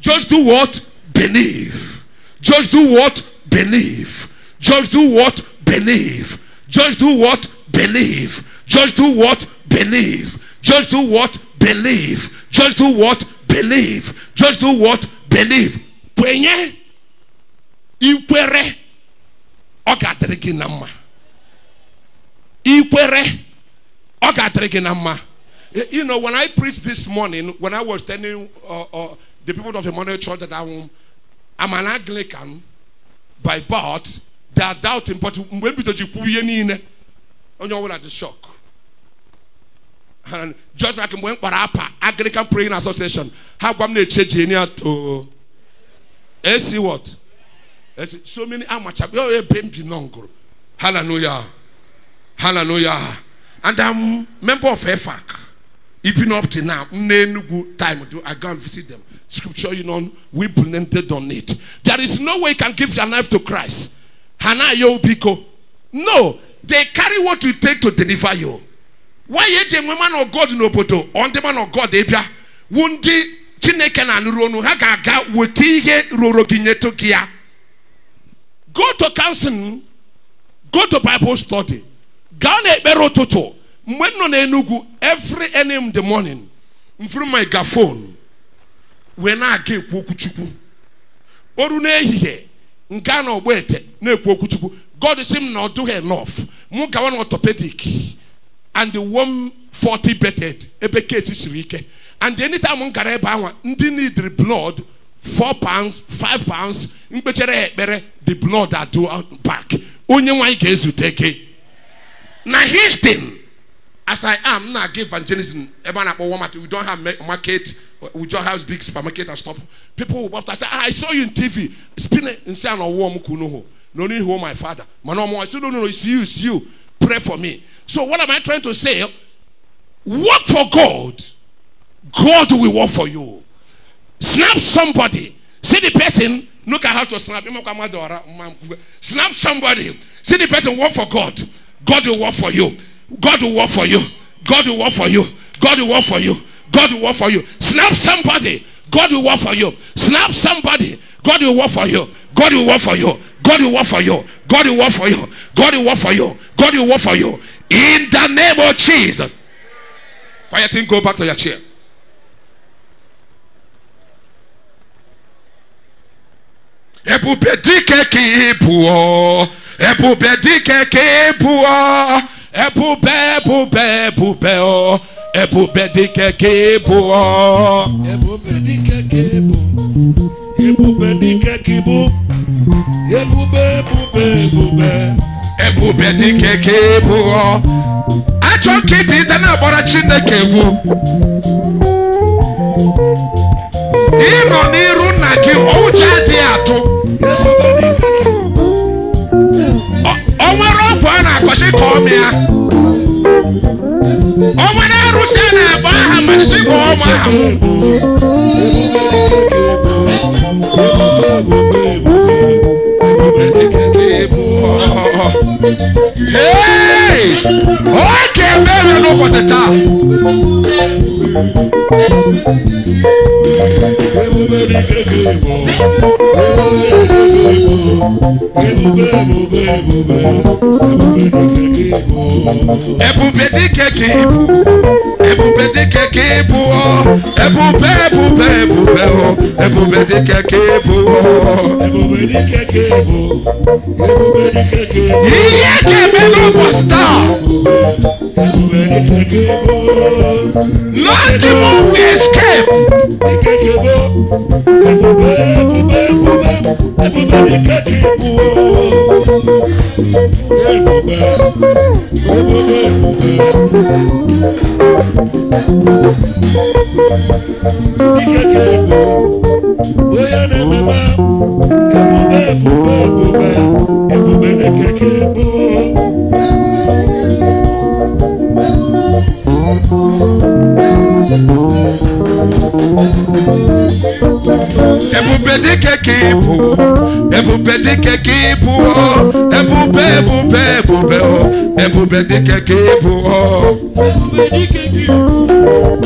Just do what? Believe. Just do what? Believe. Just do what? Believe. Just do what? Believe. Just do what? Believe. Just do what? Believe. Just do what? Believe. Just do what? Believe. Kwenye ikwere ọ ga-adịrị Ikwere. Eh, you know, when I preached this morning, when I was telling uh, uh, the people of the Emmanuel Church at home, I'm an Anglican by birth, they are doubting, but when you were at the shock. And just like when Parapa, Anglican Praying Association, how come they change to AC what? So many amateur, you're a baby non Hallelujah. Hallelujah. And I'm member of EFAC. Even up to now, time I go and visit them. Scripture, you know, we planted on it. There is no way you can give your life to Christ. Hana yo biko. No, they carry what you take to deliver you. Why ye je man of God n'obodo on the man of God ebia wundi Chineke na anụrụ onu ha roro gị. Go to counseling go to bible study gaa na ekpere ụtụtụ. Mgbe m nọ n'enugwu every early in the morning mfuru my gafon wee na-aga ekwu okwu chukwu. Oru n'ehihie nga na ọgba ete na-ekwu okwu chukwu. God si m na ọ dụghị enough. Mụ gawa na orthopedic and the one 40 bedded ebe case siri ike. And anytime m gara ebe anwa ndị need blood four pounds five pounds mkpechere ekpere the blood out back. Onye nwanyị ga-ezute gị. Na Houston as I am na give evangelism. Na-akpọ Walmart we don't have market we don't have big supermarket and stuff. People will after say ah, I saw you in TV spin nsị a na ọwụwa m kunu hụ na onye ihu my father. Mana ọmụ I said, no no no it's you it's you. Pray for me. So what am I trying to say? Work for God. God will work for you. Snap somebody. See the person look at how to snap. Snap somebody. See the person work for God God will work for you God will work for you God will work for you God will work for you God will work for you snap somebody God will work for you snap somebody God will work for you God will work for you God will work for you God will work for you God will work for you God will work for you in the name of Jesus quiet thing go back to your chair ebubedi keke ibuo ebubedi keke ibuo ebube ebube ebube o ebubedi keke ibuo. ebubedi keke ibu ebubedi keke ibu ebube ebube ebube. ebubedi keke ibuo. achọ nkịta ide na-agbara chineke egwu. ịnọ n'iru nna gị owu ji adịghị atụ. o ọgwụ a na-akọchi ka ọ mịa o arụsị a na-abụ aha malizi ka ọmụ aha nwụ Hey! were barren no for the time. Ebubere keke ibo, ebubere keke ibo, ebube ebube ebube, ebubere keke ibo. Ebubere keke ibo, ebubere keke ibo, ebube ebube ebube o, ebubere keke ibo. Ebubere keke ibo, ebubere keke ibo. Iye kebe no go stop. Land him off the escape. Ebube ebube ebube ebube na keke bụ ebubede keke ibu ebubede keke ibu ọ ebube ebube ebube oh, ọ ebubede keke ibu ọ. Oh. ebubede oh, keke ibu.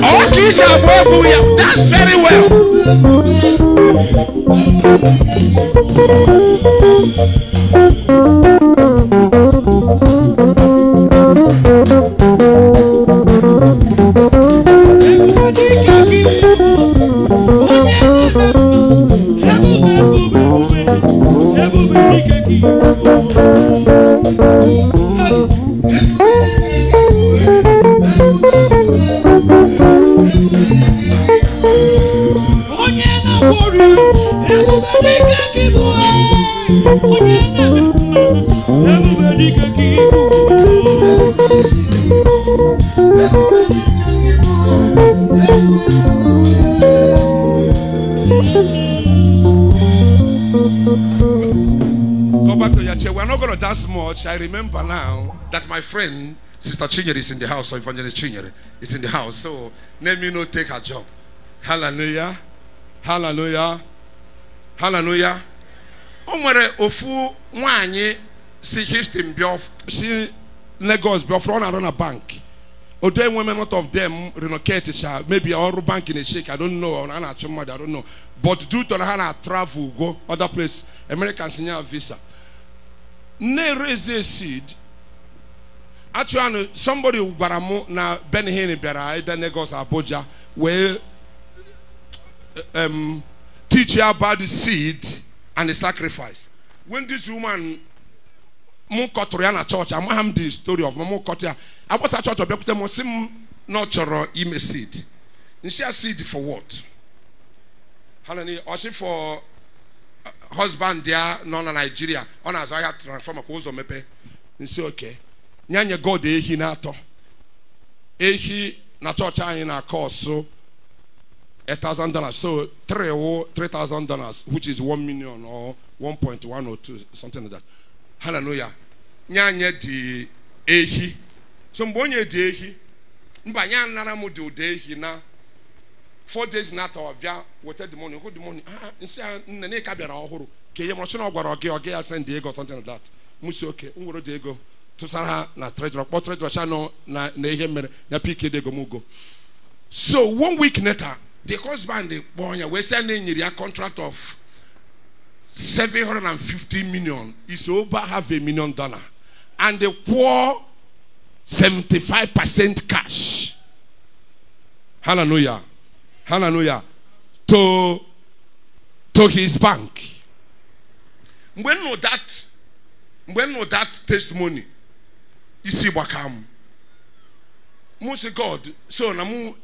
ọ kì í ṣe àbọ̀ ẹ̀bù yà that's very well. Thank you. Dike Not dance much. I remember now that my friend, Sister Chinyere, is in the house, or Evangelist Chinyere is in the house. So let me not take her job. Hallelujah. Hallelujah. Hallelujah. Nwere ofu nwanyị si Houston bịa si Lagos bịa ọ na-arụ na bank. Odo enwe lot of them relocate cha maybe ọrụ bank in na shake I don't know ọ na-achụ I don't know but due to na ha travel go other place Americans nye visa. Nne raise seed. Actually somebody gwara mụ na Benny Hinn bịara either Lagos Abuja wee um, teach you about the seed and the sacrifice. When this woman mụ ya na chọọchị amaghị m the story of mụ kọtụ ya. Agbasa chọọchị ọbịakwute m sị m na ọ chọrọ ime seed. Nshi ya seed for what? Hallelujah. Ɔsi for uh, husband ya nọ na nigeria ọ na-azụ ahịa transformer ka ụzọ mepee nsi oke. Nyanye god ehi na-atọ. Ehi na chọọchị anyị na kọsụ a thousand dollars. So three wo three thousand dollars which is one million or one point one or two something like that. Hallelujah. Nyanye dị ehi. So mgbe onye dị ehi mba nya nara m dị ụda ehi na four days na atọ ọbịa weta the money hụ the money ah nsị a nne na ịka bịara ọhụrụ ka ihe mọrọchi na ọ gwara gị ọ ya send ego something like that. Mụ si oke m were dị ego tụsara ha na treasurer kpọ treasurer cha nọ na na ihe mere ya pik dị ego m so one week later the husband kpọọ ya wee sị na enyere ya contract of 750 million. Is over half a million dollar. And the poor 75% cash. Hallelujah hallelujah. To to his bank. Mgbe nụ that mgbe nụ that testimony isi gbaka m. Mụ sị god so na mụ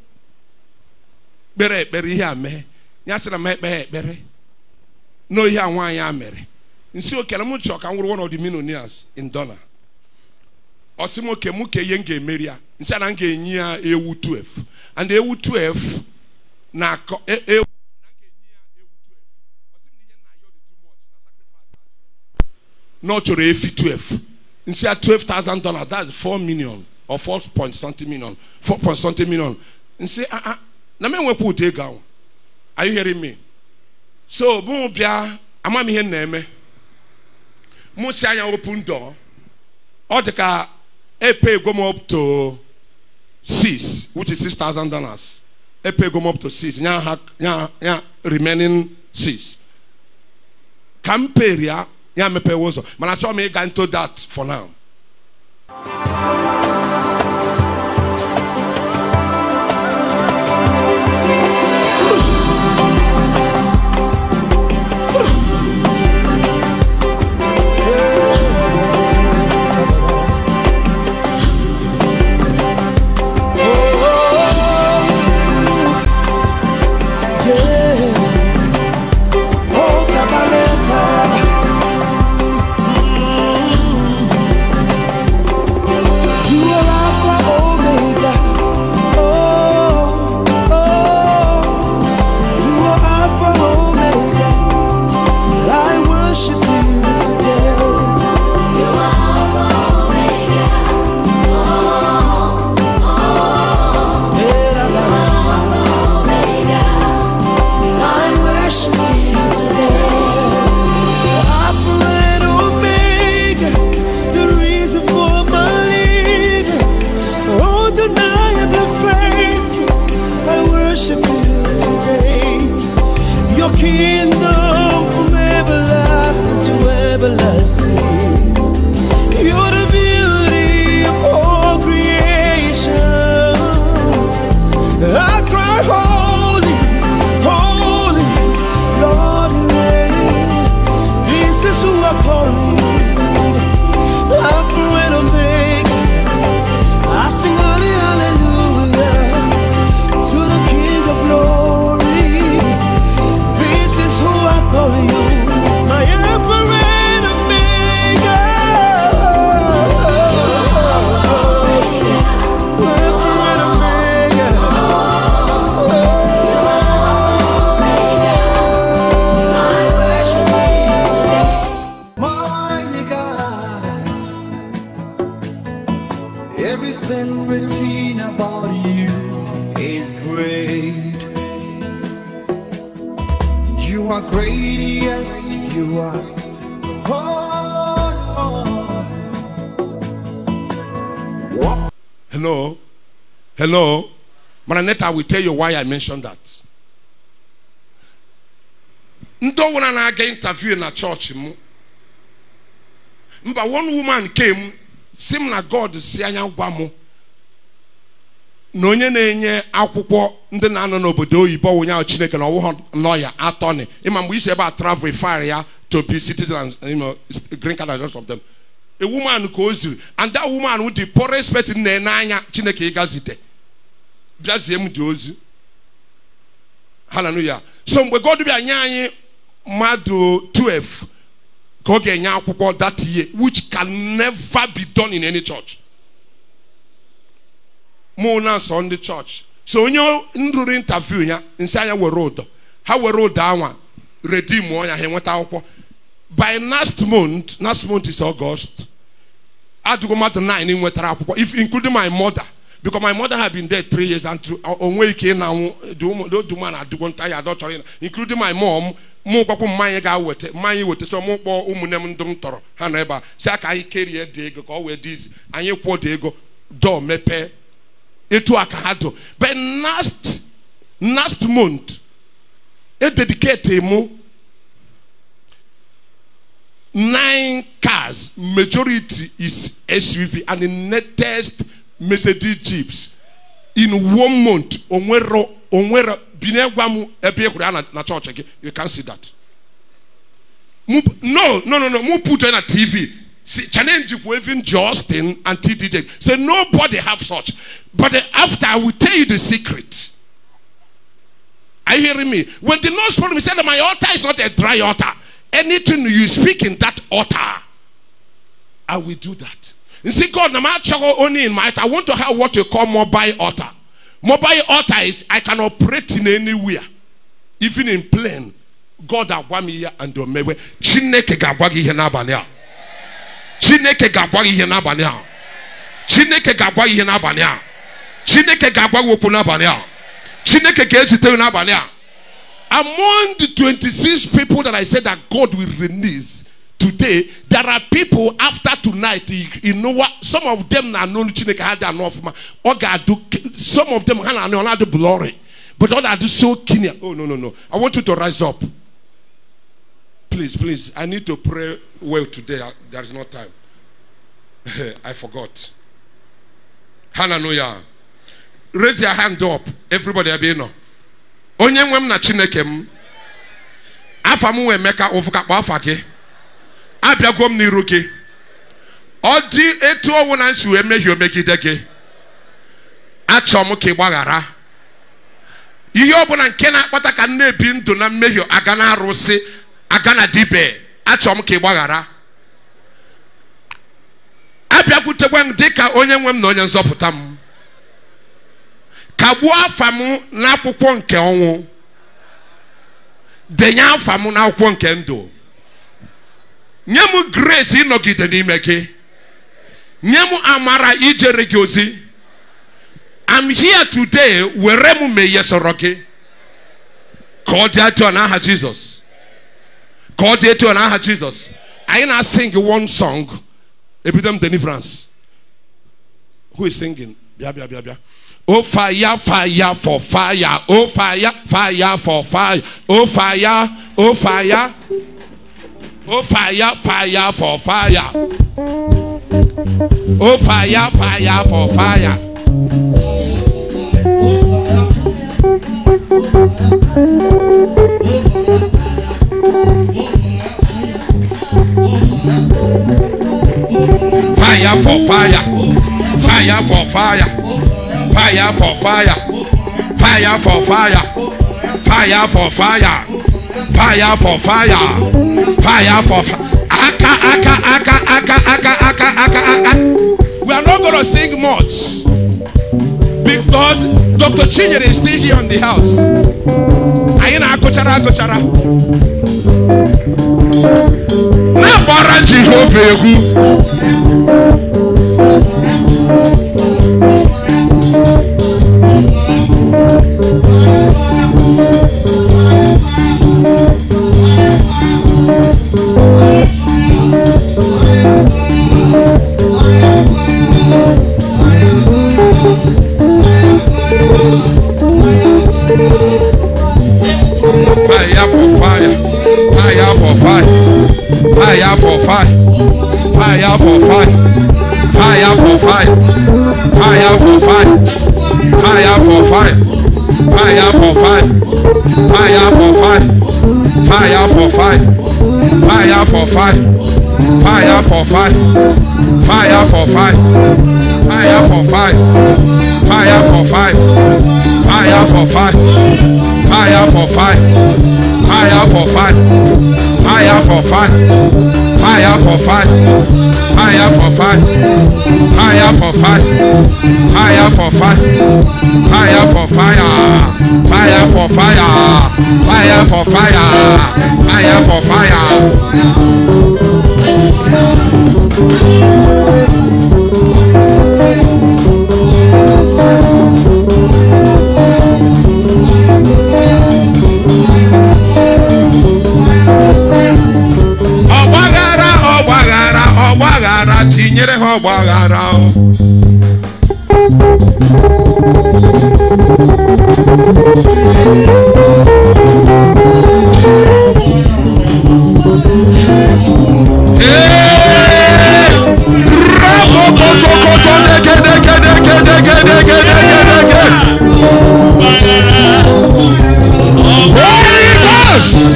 kpere ekpere ihe a mee. Ya sị na m ekpe ekpere. Na a nwaanyị a mere. Nsi okere m chọọ ka m wụrụ one of the millionaires in dollar. Ọsị m oke mụ ka ihe m ga-emeri ya. Nsị na m ga-enye ya ewu 12 and ewu 12 na akọ e- ewu na m ga-enye ya ewu 12 ọ sị m na ihe nna ya ọ chọrọ efi 12 nsị a 12,000 dollars that's 4 million or 4 point something million 4 point something million. Nsị ah ah na m enwekwa ụdị ego ahụ are you hearing me? So mụ bịa ama m ihe m na-eme mụ si anya open door ọ dị ka epe up to 6 which is 6,000 dollars. Epe ego m up to 6 nya ha nya nya remaining 6 ka m peri ya mepewe ụzọ mana achọrọ m into that for now Hello? Maraneta will tell you why I mentioned that. Ndị ọbụla na-aga interview na chọọchị m mba one woman came si m na God si anya gwa m na onye na-enye akwụkwọ ndị na-anọ n'obodo oyibo onye ahụ Chineke na ọwụghọ lọya atọni ịma mgbe isi ebe a travel fire ya to be citizen green card and of them. A woman ka o ziri and that woman with the poorest person na-ene anya Chineke ịgazite bịazie m dị ozi hallelujah. So mgbe god bịa nye anyị mmadụ 12 ka ọ ga-enye akwụkwọ that year which can never be done in any church. Mụ na nsọ ndị so onye nrụrụ interview ya nsị anya were ụdọ. Ha were ụdọ anwa redeem ya ha enweta akwụkwọ. By last month last month is august adụgo mmadụ 9 nwetara akwụkwọ if including my mother because my mother had been there three years and to- o nwee ike ịnanwụ duma na adụgo nta ya adọ chọrọ ịna including my mom mụ gwakwu mmanya ga-aweta mmanya weta so mụ kpọọ ụmụnne m ndị m tọrọ ha nọ ebe a. Si aka anyị kerie dị ego ka ọ wee dị izi anyị kwụọ dị ego dọọ mepee etu a ka ha do but last last month e dedicate mụ nine cars. Majority is suv and the latest mercedes jeeps. In one month onwero onwero bine gwa m ebe ị hụrụ ya na na chọọchị you can see that. No no no no. Mu put on tv See, challenge even justin and tdj say nobody have such. But after i will tell you the secret. Are you hearing me? When the Lord spoke to me, said my altar is not a dry altar. Anything you speak in that altar, I will do that. You see, God, no matter only in my I want to have what you call mobile altar. Mobile altar is I can operate in anywhere, even in plane. God agwa m ihe and omewe Chineke ga-agwa gị ihe n'abalị a. Chineke ga-agwa gị ihe n'abalị. Chineke ga-agwa gị. Chineke ga-agwa gị okwu n'abalị a. Chineke ga-ezute gị. Among the 26 people that I said that God will release today, there are people after tonight, you, know what? Some of them are known Chineke had. Or God some of them have another glory. But others so keen. Oh no, no, no. I want you to rise up. Please, please. I need to pray well today. There is no time. I forgot. Hallelujah. Raise your hand up. Everybody nọ. Onye na Chineke m. Afa Emeka ụfụka kpọ afa. Abịago m n'iru gị. Ọ dị etu ọnwụ na nsi wee mehie megide gị. Achọ m ka ị gbaghara. Ihe ọbụla nke na-akpata ka m na-ebi ndụ na mmehie aga na arụsị aga na dibe achọ m ka ị gbaghara. Abịakwutekwa m dịka onye nwe m na onye nzọpụta m. kagbuo afa m n'akwụkwọ nke ọnwụ denye afa m n'akwụkwọ nke ndụ nye grace ịnọgide n'ime gị nye amara ijere gị ozi I'm here today were m meghe sọrọ gị ka ọ dị etu a n'aha Jizọs ka ọ dị etu a n'aha Jizọs anyị na-sing one song ebido m deliverance. Who is singing? Bịa bịa bịa bịa Oh fire, fire for fire. Oh fire, fire for fire. Oh fire, oh fire. Oh fire, fire for fire. Oh fire, fire for fire. Fire for fire. Fire for fire. Fire for fire. Fire for fire. Fire for fire. Fire for fire. For fire. Aka, aka, aka, aka, aka, aka, aka, aka. We are not going to sing much because Dr. Chinyere is still here on the house. Anyị na-agụchara agụchara. Na-agbara Jehova egwu. For fire. Fire for fire. Fire for fire. Fire for fire. Fire for fire. Fire for fire. Fire for fire. Fire for fire. Fire for fire. Fire for fire. Fire for fire. Fire for fire. Fire for fire. Fire for fire. Fire for fire. Fire for fire. Fire for fire. Fire for fun. Fire for fun. Fire for fun. Fire for fun. Fire for fun. Fire for fire. Fire for fire. Fire for fire. Fire for fire. nyere ha ọgba aghara Holy Ghost!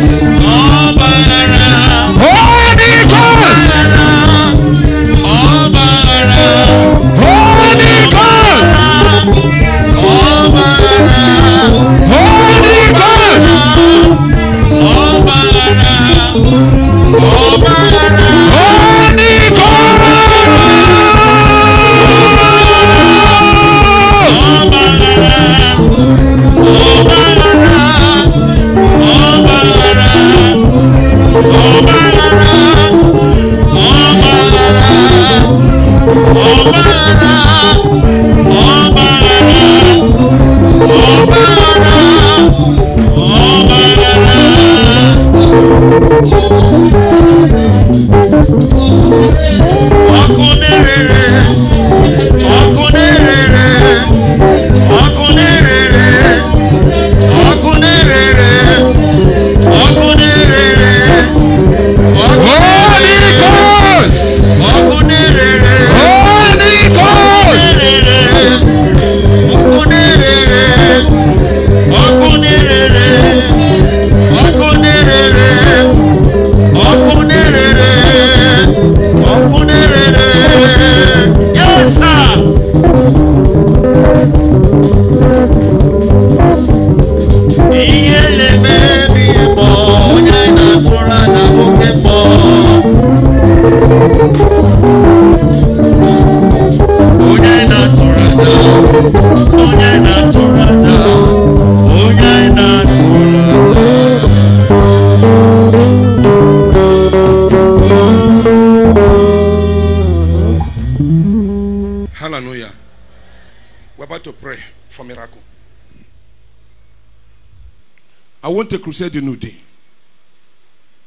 To crusade in Ude.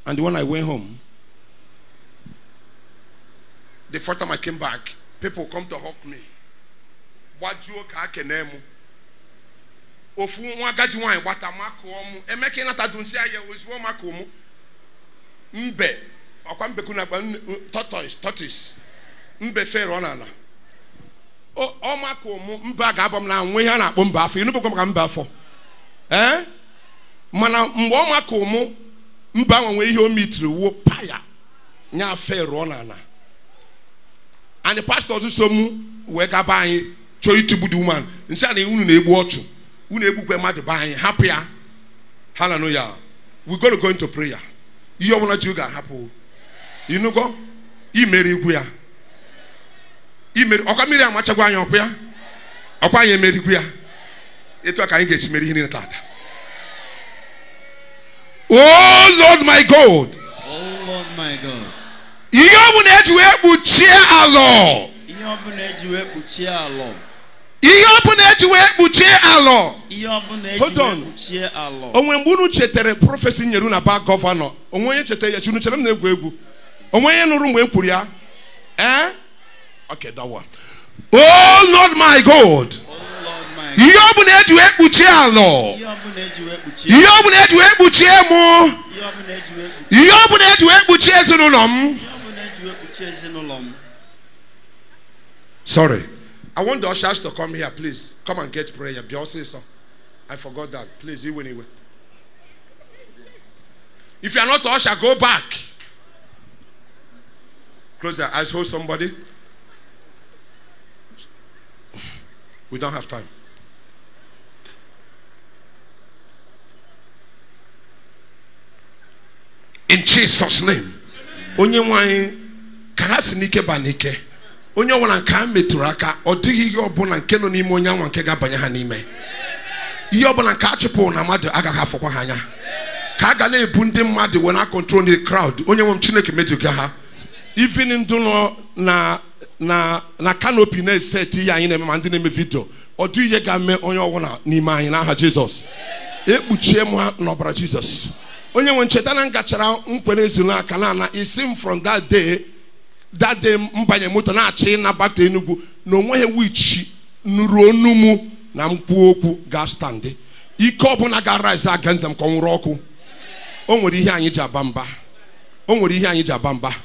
And when I went home, the first time I came back, people come to hug me. You ka kene mu? Ofu nwa agaji nwaanyị gbata mako ọmụ emeka ịnata dụ nsị ahịa ozugbo mako mụ mbe ọkwa mbeku na tortoise tortoise. Mbe fere ọ n'ala O- ọmako mụ mba ga-abọ m na nwe ihe a na-akpọ mba afọ ịnụbụkwa maka mba afọ mgbe ọmako mụ mba ahụ nwee ihe o mitiri wuo paya nya fere ọ n'ala. The pastors so mụ wee gaba anyị chọọ itigbu the woman. Nsị a na unu na-egbu ọchụ unu egbukwe mmadụ be anyị hapụ ya. Hallelujah. We go to go into prayer. Ihe ọbụla ji ga-ahapụ. Inugo imeri igwu ya. Imeri ọkwa mmiri amachagwa anyị ọkwa ya? Ọkwa anyị emerigwu ya. Etu a ka anyị ga-esi meri ihe niile tata oh lord my god. Oh Lord my God. ihe ọbụla eji wee kpuchie alọ Ihe ọbụla eji wee kpuchie alọ. ihe ọbụla eji wee kpuchie alọ Ihe ọbụla eji Hold wee kpuchie alọ. onwe mgbe unu chetara prọfesi nyere na ba gọvanọ onwe onye chetara ya chi unu chere m na-egwu egwu onwe onye nụrụ mgbe m kwuru ya. Ee okay that one. Oh lord my god. Oh Lord my God. eji wee kpuchie alọ Ihe ọbụla eji wee kpuchie. ihe ọbụla eji wee kpuchie mụ Ihe ọbụla eji wee kpuchie. ihe ọbụla eji wee kpuchie ezinụlọ m Ihe ọbụla eji wee kpuchie ezinụlọ m. sorry. I want the ushers to come here please. Come and get prayer. Bịa ọsịsọ i forgot that. Please iwe n'iwe. If you are not usher go back. Close your eyes. Hold somebody. We don't have time in jesus name. Onye nwanyị ka ha si n'ike ba n'ike. Onye ọbụla nke ha metụrụ aka ọ dịghị ihe ọbụla nke nọ n'ime onye anwa nke ga-abanye ha n'ime. Ihe ọbụla nke a chụpụrụ na mmadụ agaghị afọkwa ha anya. Ka a ga na-ebu ndị mmadụ wee na control the crowd. Onye nwe m chineke meduga ha. Even ndụ nọ na na na canopy na-eseti ihe anyị na-eme ma ndị na-eme vidio ọ dịghị ihe ga-eme onye ọbụla n'ime anyị n'aha jizọs. Ekpuchie m ha n'ọbara jizọs. Onye nwe ncheta na m gachara nkwere ezu n'aka na ana isi m from that day that day m banye moto na-achọ ịnabata enugwu na o nweghị wichi nụrụ onu mụ na mkpu okwu ga standị ike ọbụla ga-arise agenda m ka ọ nwụrụ ọkụ. O nwere ihe anyị ji aba mba. O nwere ihe anyị ji aba mba.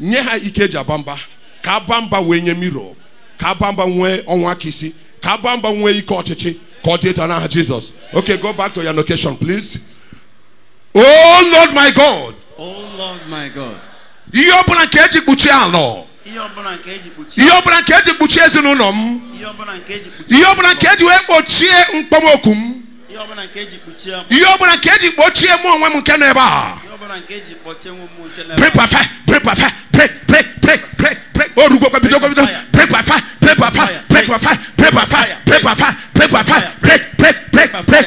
Nye ha ike eji aba mba. Ka aba mba wee nye miro. Ka aba mba nwee ọnwa aka isi. Ka aba mba nwee ike ọchịchị. Ka ọ dị etu n'aha jizọs. Okay go back to your location please. Oh Lord my God. Oh Lord my God. Ihe ọ bụla nke eji kpuchie ala. Ihe ọ bụla nke eji kpuchie ezinụlọ m. Ihe ọ bụla nke eji wee kpochie mkpọmọkụ m. Ihe ọ bụla nke eji kpochie mụ onwe m nke nọ ebe a. Break by fire, break by fire, break, break, break, break, break. O rugokwa bido kwa bido. Break by fire, break by fire, break by fire, break by fire, break by fire, break by fire, break, break, break, break.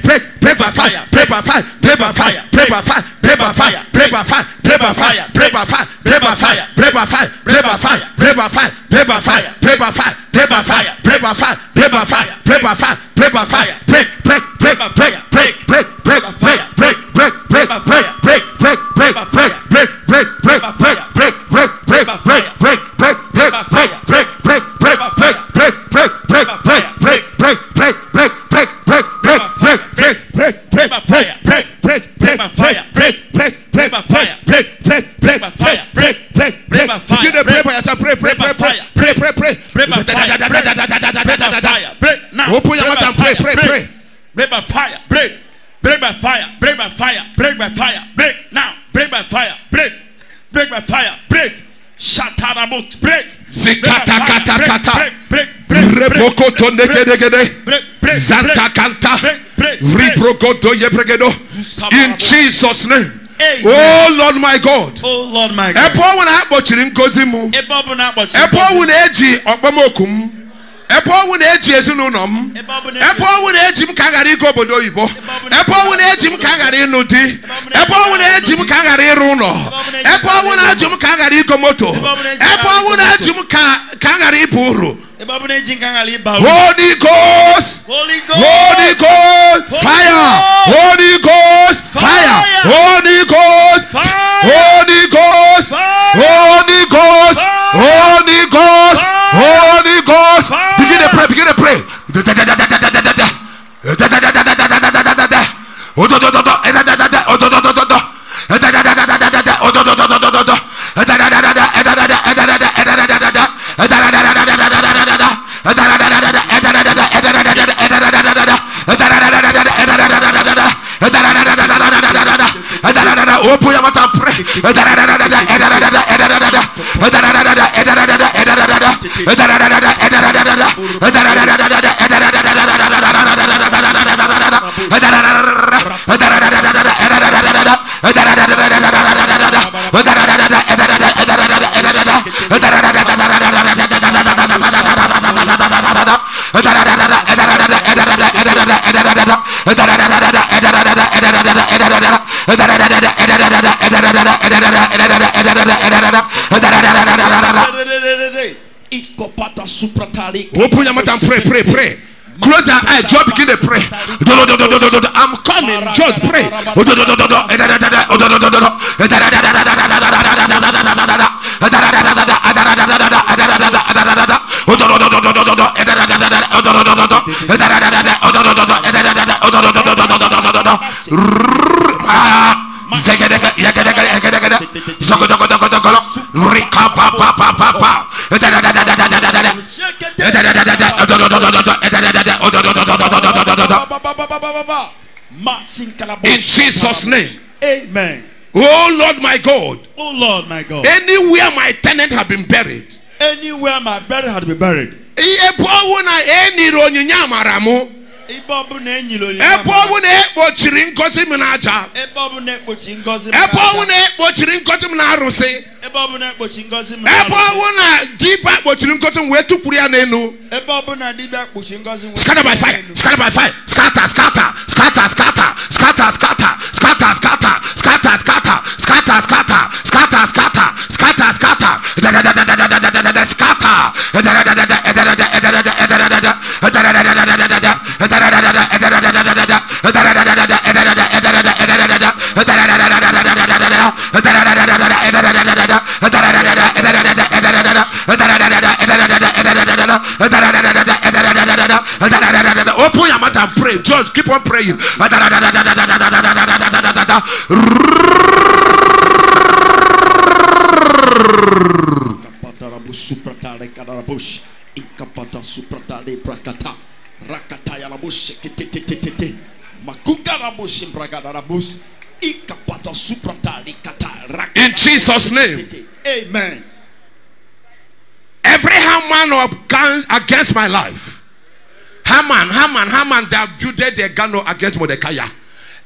fire break by fire break by fire break by fire break by fire break by fire break by fire break by fire break by fire break by fire break by fire break by fire break by fire break by fire break by fire break by fire break by fire break by fire break by fire break Break. Repokoto negedegede. Break. Break. Zanta kanta. Yebregedo. In Jesus' name. Amen. Oh Lord my God. Oh Lord my Ebe God. na ha kpọchiri ngozi m. Ebe ọ bụ na akpọchiri Ebe ọnwụ na-eji ọkpọmọkụ m. Ebe ọnwụ na-eji ezinụlọ m. Ebe ọ bụ na- Ebe ọnwụ na-eji m ka a ghara ịga obodo oyibo. Ebe ọnwụ na-eji m ka a ghara ịnụ di. Ebe ọnwụ na-eji m ka a ghara ịrụ ụlọ. Ebe ọnwụ na-eji m ka a ghara ịgo moto. Ebe ọnwụ na-eji m ka ka a ghara ịba uru. Ebe ọ bụ na eji nka ghara ịba uru. Holy Ghost. Holy Ghost. Holy Ghost fire. Holy Ghost fire. Holy Ghost. Fire. Holy Ghost. Holy Ghost. Holy Ghost. Holy Ghost. Begin to pray. Begin to pray. Open your mouth and pray. Eh, da da da da da da. Eh, da da da da. Eh, da da da da. Eh, da da da da da. Eh, da da da da. Eh, da da da da. Eh, da da da da da. Eh, da da da da da. Eh, da da da da da da. Eh, da da da da da da da. Ikopata supratari. Open your mouth and pray, pray, pray. Close your eyes, just begin to pray. I'm coming, just pray. Father. In Jesus' name. Amen. Oh Lord my God. Oh Lord my God. Anywhere my tenant have been buried. Anywhere my brother had been buried. Ebe ọ bụ na ekpochi ngọzi m ebe ọwụ na diba kpochiri ngozi m wee tụpụrụ ya n'elu Ebe ọ bụ na dibịa kpuchi ngọzi m scatter by fire scatter by fire scatter scatter Open your mouth and pray. George, keep on praying. Supratale kadarabush. Inkapata supratale ketetetetete makuka ikapata in Jesus name. amen. Every hammer against my life. Haman, Haman, Haman that builded the gun against Mordecai.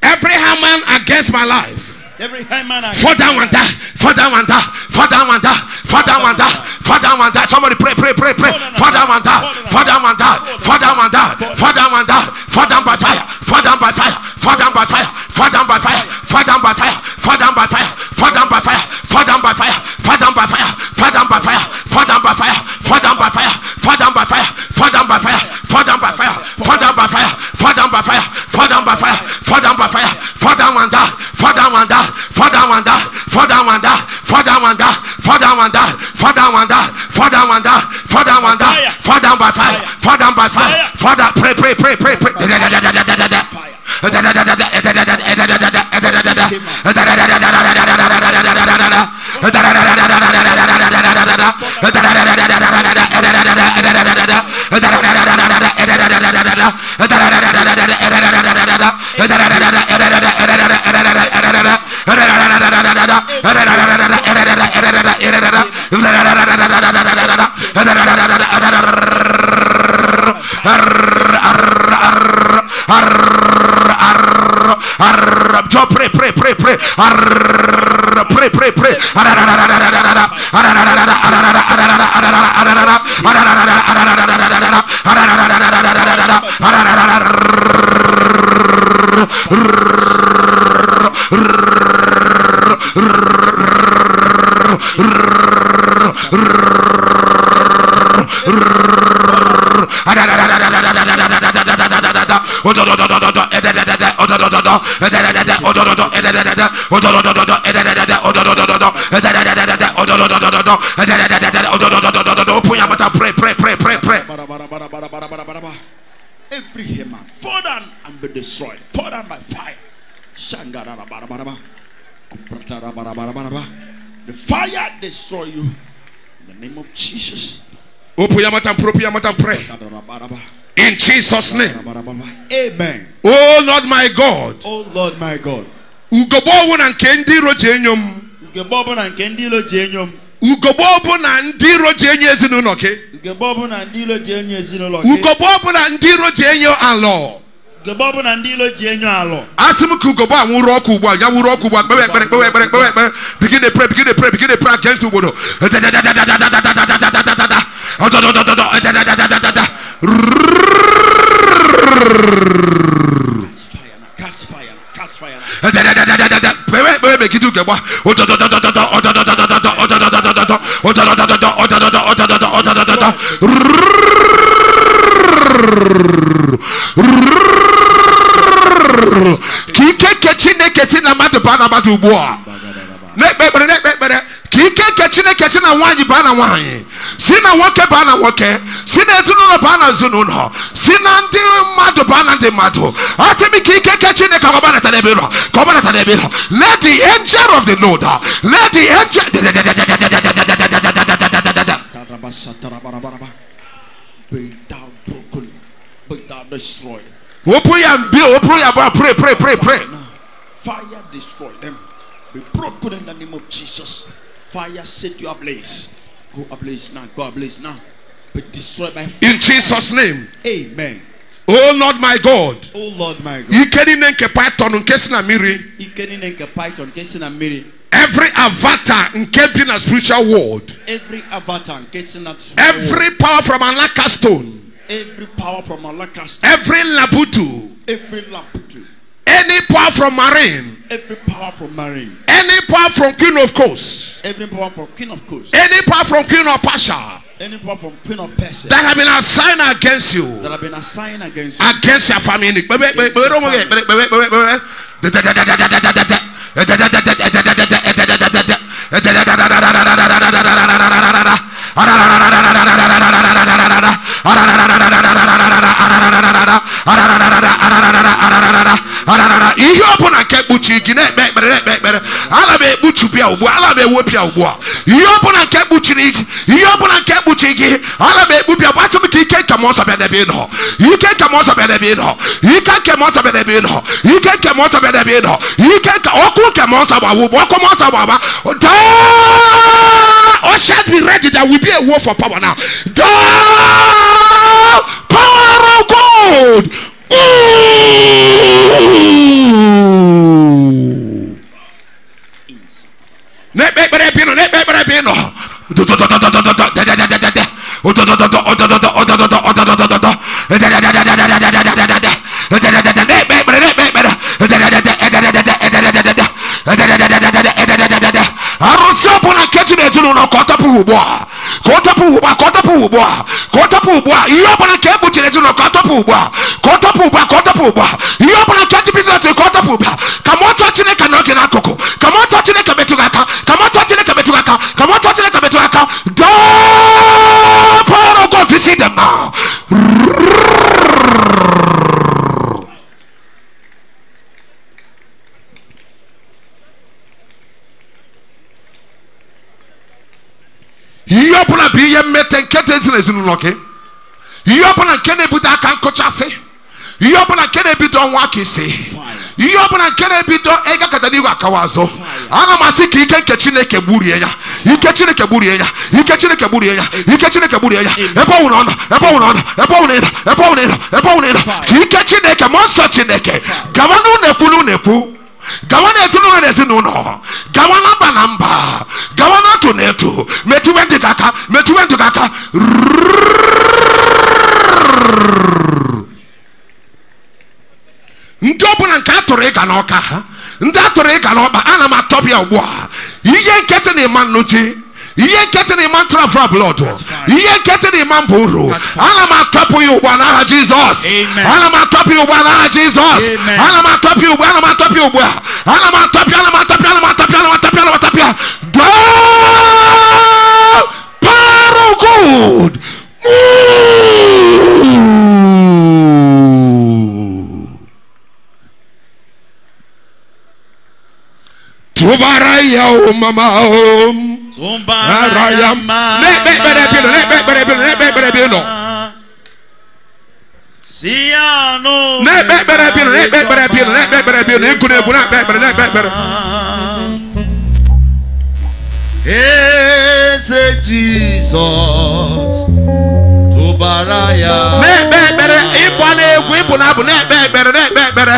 Every Haman against my life. Every Haman I Fall down and die. Fall down and die. Fall down and die. Fall down and die. Fall down and die. Somebody pray, pray, pray, pray. Fall down and die. Fall down and die. Fall down and die. Fall down and die. Fall down by fire. Fall down by fire. Fall down by fire. Fall down by fire. Fall down by fire. Fall down by fire. Fall down by fire. Fall down by fire. Fall down by fire. Fall down by fire. Fall down by fire. Fall down by fire. Fall down by fire. Fall down by fire. Fall down by fire. Fall down by fire. Fall down by fire. Fall down by fire. Fall down by fire. Fall down and die. Fall down and die. Fall down and die. Fall down and die. Fall down and die. Fall down and die. Fall down die. Fall down die. Fall down die. Fall down by fire. Fall down by fire. Fall down. Pray, pray, pray, pray, pray. Joe, pray, pray, pray, pray. Pray, pray, pray. Open your mouth and pray, pray, pray, pray, pray. Every Haman fall down and be destroyed. Fall down by fire. The fire destroy you. In the name of Jesus. Open your mouth and pray, open your mouth and pray. Kadarabaraba. In Jesus' name. Amen. Oh Lord my God. Oh Lord my God. Ugogbo ọbụ na nke ndị iro ji enyo m. Ugegbe ọbụla nke ndị ilo ji enyo m. Ugogbo ọbụ na ndị iro ji enyo ezinụlọ gị. Ugegbe ọbụla ndị ilo ji enyo ezinụlọ gị. Ugogbo ọbụ na ndị iro ji enyo alọ. Ugegbe ọbụla ndị ilo ji enyo alụ. asị m ka ugogbo a nwụrụ ọkụ ugbu a ya nwụrụ ọkụ ugbu a kpewe ekpere kpewe ekpere kpewe ekpere begin to pray begin to pray begin to pray against ugbodo ekpere megide ugegbe ka ike nke chineke si na mmadụ baa na mmadụ ugbu a na-ekpe ekpere na-ekpe ekpere ka ike nke chineke si na nwaanyị si na ndị mmadụ baa na ndị mmadụ asị m ka ike nke chineke ka ọ gbanata n'ebe nọ ka ọ gbanata n'ebe nọ let the angel of the lord uh, let the angel. Be thou broken, be thou destroyed. Open your bill, open your bar, pray, pray, pray, pray. Fire destroy them. Be broken in the name of Jesus. Fire set you ablaze. Go ablaze now. Go ablaze now. Be destroyed by fire. In Jesus' name. Amen. Oh Lord my God. Oh Lord my God. Ike niile nke python nke si na mmiri. Ike niile python nke si na mmiri. Every avatar nke bi na spiritual world. Every avatar nke si na Every power from Alaka stone. every power from Alakas. Every labutu. Every laputu. Any power from marine. Every power from marine. Any power from Queen of Coast. Every power from King of Coast. Any power from Queen of Pasha. Any power from Queen of Persia That have been assigned against you. that have been assigned against you. against your family. Ihe ọbụla nke kpuchi gị na-ekpe ekpere na-ekpe ekpere ana m ekpuchipịa ugbu a ana m ewepịa ugbu a ihe ọbụla nke kpuchiri gị ihe ọbụla nke kpuchi gị ana m ekpupịa gbasị m ka ike nke m ọzọ bịa n'ebe ị nọ ike nke m ọzọ bịa n'ebe ị nọ ike nke m ọzọ bịa n'ebe ị nọ ike nke m ọzọ bịa n'ebe ị ike nke ọkụ nke m ọzọ gbawa ugbu ọkụ m ọzọ gbaba daa ushers be ready there will be a war for power now daa power of God Ooh. n'ekpe ekpere bi nọ n'ekpe ekpere bi nọ n'ekpe ekpere n'ekpe ekpere arụsị ọbụla nke ji n'ezinụlọ ka ọ tọpụ ugbu a ka ọ tọpụ ugbu a ka ọ tọpụ ugbu a ka tọpụ ugbu a ihe ọbụla nke ekpuchiri ezinụlọ ka ọ tọpụ ugbu a ka ọ tọpụ ugbu a ka ọ tọpụ ugbu a ihe ọbụla nke ji biznes ka ọ tọpụ ugbu a ka mọtọ chineke nọ gị n'akụkụ ka mọtọ chineke metụ gị aka ka mọtọ chineke metụ gị aka ka mọtọ chineke metụ gị aka dọọ power of God visit them now ihe ọbụla bụ ihe mmete nke dị ezi n'ezinụlọ gị ọnwa aka isi ihe ọbụla nke na-ebido ịga kata n'ihu akawa azụ. Ana m asị ka ike nke chineke gburie ya. Ike chineke gburie ya. Ike chineke gburie ya. Ike chineke gburie ya. Ebe ọ nwụrụ ọnọ ebe ọ nwụrụ ọnọ ebe ọ nwụrụ ịnọ ebe ọ nwụrụ ịnọ ebe ọ nwụrụ ịnọ ka ike chineke mmụọ nsọ chineke. Gawa n'ụlọ ekwu n'ụlọ ekwu gawa n'ezinụlọ n'ezinụlọ. Gawa na mba na mba. Gawa n'otu n'etu metụwe ndị gị aka metụwe ndị gị aka. ndị ọbụla nke a tụrụ ịga n'ọka ndị a tụrụ ịga n'ọkpa ana m atọbịa ugbu a ihe nketị na ịma nnuji ihe nketị na ịma ntụrafra blọd ihe nketị na ịma mba uru ana m atọpụ ya ugbu a n'aha jizọs ana m atọpụ ya ugbu a n'aha jizọs ana m atọpụ ya ugbu a ana m atọpụ ya ugbu a ana m atọpụ ya ana m atọpụ ya ana m atọpụ ya ana m atọpụ ya ana m atọpụ ya Dọọ power of God Move. tụbara ya o mama o Ara ya m- Na-ekpe ekpere ebe ị nọ, na-ekpe ekpere ebe ị nọ, na-ekpe ekpere ebe ị nọ. Si anụ na-ekpe ekpere ebe ị nọ, na-ekpe ekpere ebe ị nọ, na-ekpe ekpere ebe ị nọ, ịgụ na-egwu na-ekpe ekpere na-ekpe ekpere Eze Jizọs tụbara ya na-ekpe ekpere ịgba na-egwu ịbụ na abụ na-ekpe ekpere na-ekpe ekpere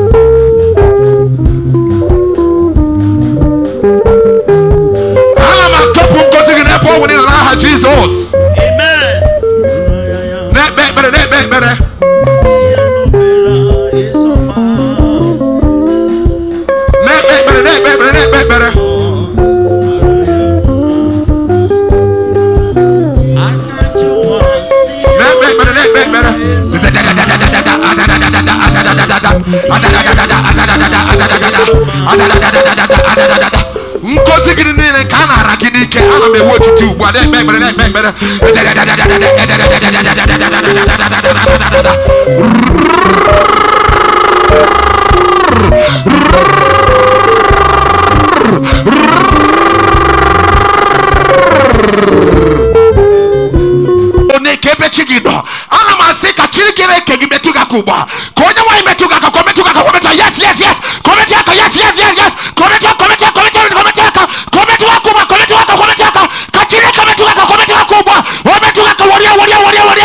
ngozi gị n'ebe ọ nwere nọ n'aha jizọs Amen. na-ekpe ekpere na-ekpe ekpere na-ekpe ekpere na-ekpe ekpere na-ekpe ekpere na-ekpe ekpere na-ekpe ekpere ngozi gị niile ka a na-ara gị n'ike ana m enwe otiti ugbu a na-ekpe ekpere na-ekpe ekpere onye ka ebe chi gị nọ ana m asị ka chineke na-eke gị metụ gị aka ugbu a ka onye nwaanyị metụ gị aka ka o metụ gị aka ka o metụ yes yes yes. Ka o metụ aka. Yes yes yes yes. Ka o metụ aka kuba wabetula ko wali wali wali wali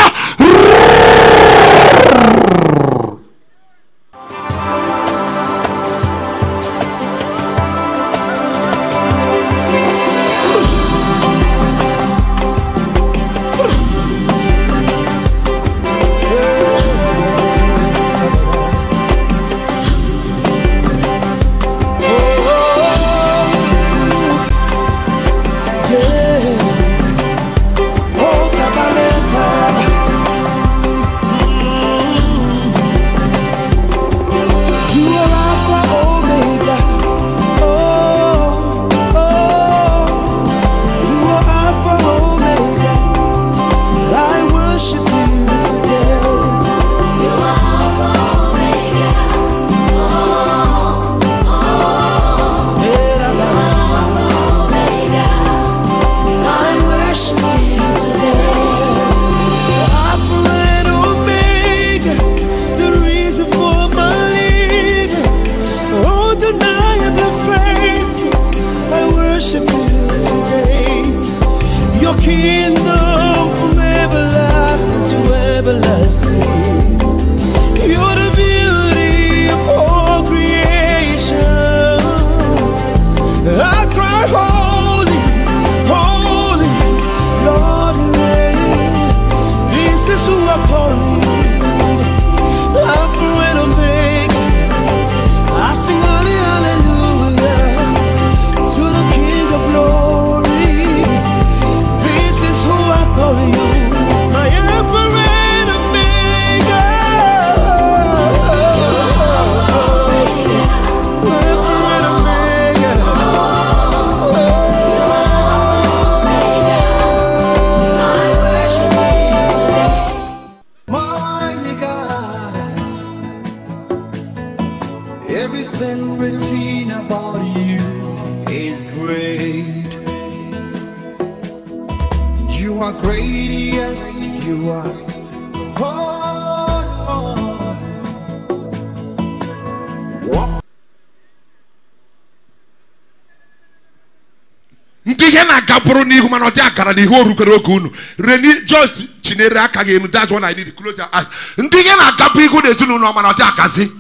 akara n'ihu orukwere oge unu. Reni just chinyere aka gị enu. That's what I close your eyes. Ndị ihe na-agabụ ihu n'ezinụlọ mana ọ dị akazi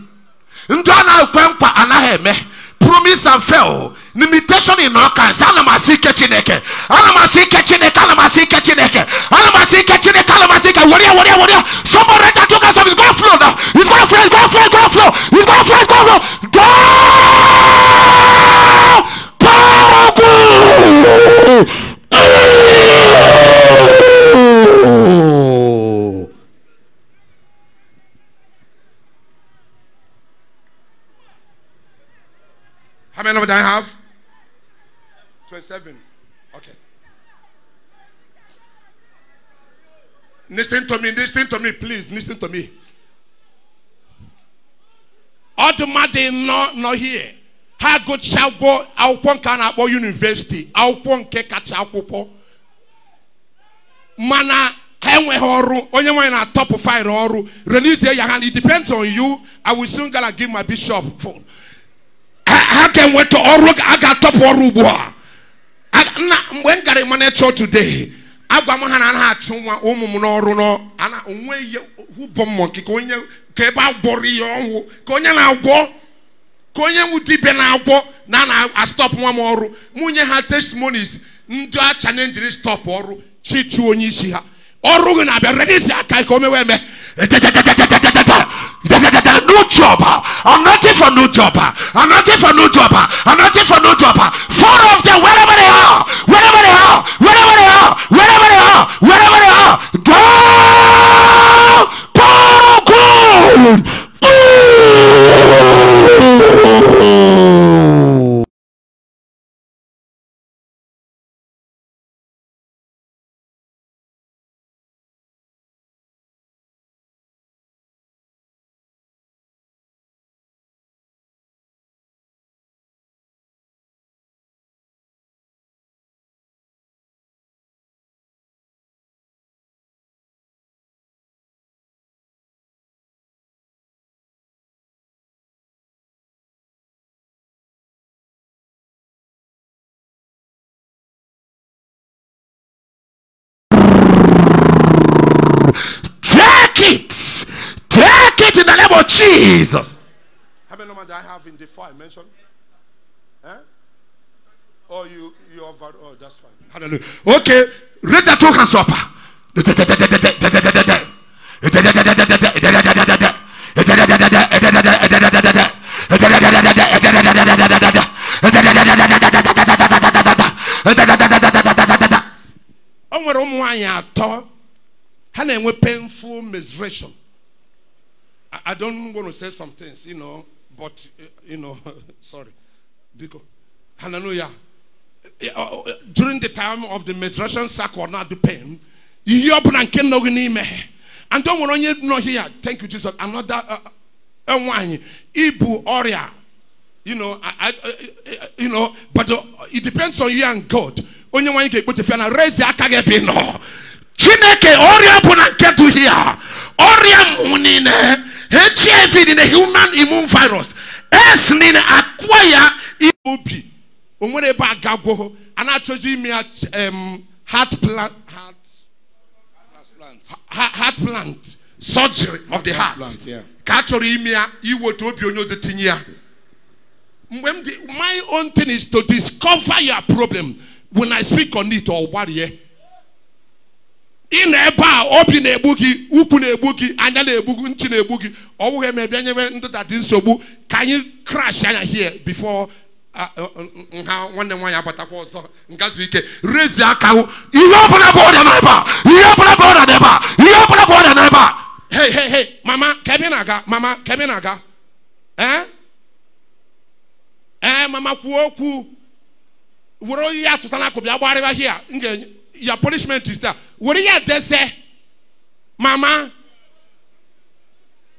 ndị ọ na-ekwe nkwa anaghị eme. Promise and fail. Limitation in all kinds ana m asị ike chineke. Ana m asị ike chineke. Ana m asị ike chineke ana m asị ike chineke ana m asị ike were ya were ya were ya somebody right that took us it's gonna flow now it's gonna flow it's gonna flow it's gonna flow it's gonna flow it's gonna flow go power How many of them I have? 27. Okay. Listen to me, listen to me, please, listen to me. All the mmadụ nọ nọ here. Ha gụchago akwụkwọ nke a na-akpọ university akwụkwọ nke kacha akwụkwọ. Mana ha enweghị ọrụ onye nwaanyị na top fire ọrụ. Release ya hand it depends on you. I will soon gonna give my bishop phone. Ha ha ga-enweta ọrụ a ga-atọpụ ọrụ ugbu a. Mgbe m gara ịmana chọọ today agwa m ha na anaghị achụ nwa ụmụ m n'ọrụ nọ. Ana onwe ihe hụbọ mmụọ nke ka onye ka ebe agwọrọ ihe ọnwụ. Ka onye na-agwọ. Ka onye nwu dibịa na-agwọ na a na-astọp nwa m ọrụ nwunye ha testimonies. Ndị a chalenjiri stọp ọrụ chichu onye isi ha. Ọrụ gị na-abịa redisi aka ka o mewe eme new job i'm not for new job i'm not for new job i'm not for new job four of them wherever they Jesus. How many numbers I have in the four I mentioned? Eh? Oh, you, you over. Oh, that's fine. Hallelujah. Okay, that two hands up. o nwere ụmụ nwaanyị atọ ha na-enwe painful menstruation I, don't want to say some things, you know, but uh, you know, sorry. Because hallelujah. Uh, uh, During the time of the menstruation cycle not the pain, ihe ọbụla nke nọ gị n'ime and don't nwere onye nọ here thank you jesus another nwaanyị ibu ọrịa you know, I, I, you know, but uh, it depends on you and God. Onye nwaanyị ga-ekpochefe na raise aka gị ebe ị nọ. Chineke ọrịa bụ na nke dị here. Ọrịa mmụ niile, HIV niile, human immune virus, S niile akwa ya obi. O nwere ebe aga gwọ a na-achọzi ime ya heart plant, heart, Transplant. ha- heart plant surgery of the heart. Transplant, yeah. ka a chọrọ ime ya iweta obi onye ozi tinye ya mgbe m dị my own thing is to discover your problem when i speak on it ọ gbarie ị na ebe a obi na-egbu gị ukwu na-egbu gị anya na-egbu gị nchi na-egbu gị. Ọ bụghị eme bịa nyebe ndị dadi nsogbu ka anyị crash anya uh, uh, nha nwanne nwaanyị abatakwa ọzọ ngazu ike. Rezi aka ihe ọbụla bụ ọrịa n'ebe a ihe ọbụla bụ ọrịa n'ebe a ihe ọbụla bụ ọrịa n'ebe a. Hey hey hey mama kemi na-aga mama kemi na-aga? Ee ee mama kwuo okwu. Were ihe atụta n'akụ bịa gbarịba hia m ga-enye your punishment is that. What do you they say, Mama?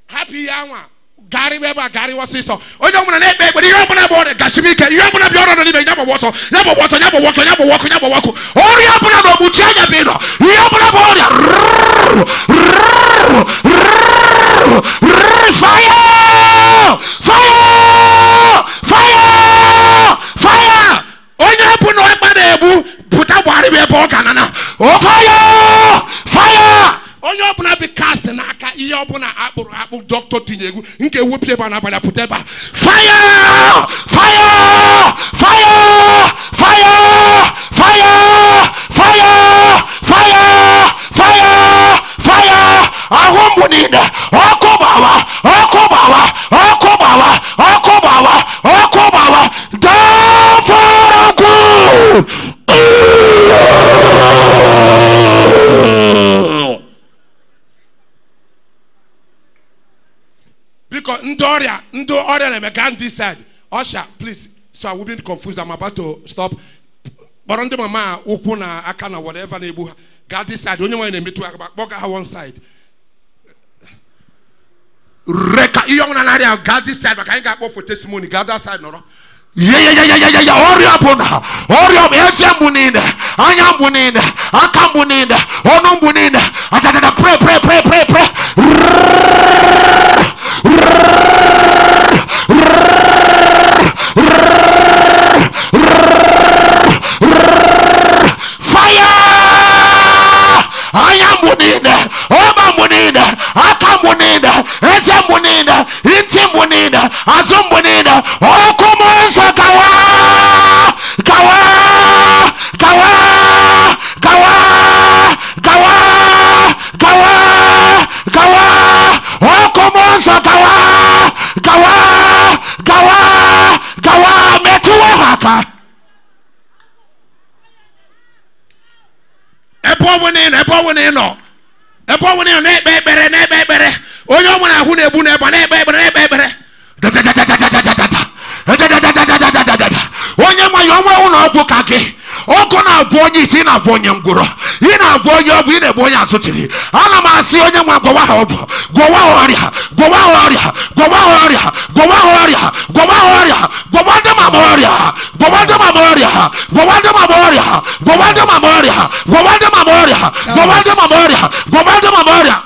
Happy hour. Gary Weber, Gary was his son. Oh, no, one eight, but you open up on Gashimika, you open up your own name, number water, number Never number Never number Never number water. Oh, you open up on Buchaga Bino, you open up on fire. Gbarịba ebe ọ ga nana o fire! Fire! Onye ọbụla bi cast n'aka ihe ọbụla akpụrụ akpụ dọkịta tinye egwu nke ewepụ ebe a n'abalị pụta ebe a. Fire! Fire! Fire! Fire! Fire! Fire! Fire! Fire! Fire! Ahụ mgbu niile. Ọkụ gbawa ọkụ gbawa ọkụ gbawa ọkụ gbawa ọkụ ọrịa ndị ọrịa na-eme gaa ndị side ọsha please so I will be confused. I'm about to stop. Kpọrọ ndị mama ụkwụ na aka na whatever na-egbu ha. Gaa dị side onye nwanyị na-emetụ aka kpọga ha one side. Reka ihe ọnwụna narịa gaa dị side maka anyị ga-akpọ for testimony gaa that side nọrọ. Yeyeyeyeyeye ọrịa bụ na ọrịa bụ eze mgbu niile anya mgbu niile aka mgbu niile ọnụ mgbu niile. Adadada pre pre pre pre pre munida ese munida inti munida azu munida okumunsa kawa kawa kawa kawa kawa kawa kawa okumunsa kawa kawa kawa kawa metiwe haka. ɛbɔ wone no ɛbɔ wone no ɛbɔ wone no onye ọbụla ahụ na-egbu n'ebe a na-ekpe ekpere na-ekpe ekpere onye nwanyị ọnwa ụlọ ọgwụ ka gị ọkụ na-abụ onye isi ị na-abụ onye ngwụrọ ị na-abụ onye ọgwụ ị na-egbu onye asụchiri ana m asị onye nwe gwawa ha ọgwụ gwawa ha ọrịa gwawa ha ọrịa gwawa ha ọrịa gwawa ha ọrịa gwawa ha ọrịa gwawa ndị mama ọrịa gwawa ndị mama ọrịa gwawa ndị mama ọrịa gwawa ndị mama ọrịa gwawa ndị mama ọrịa gwawa ndị mama ọrịa gwawa ndị mama ọrịa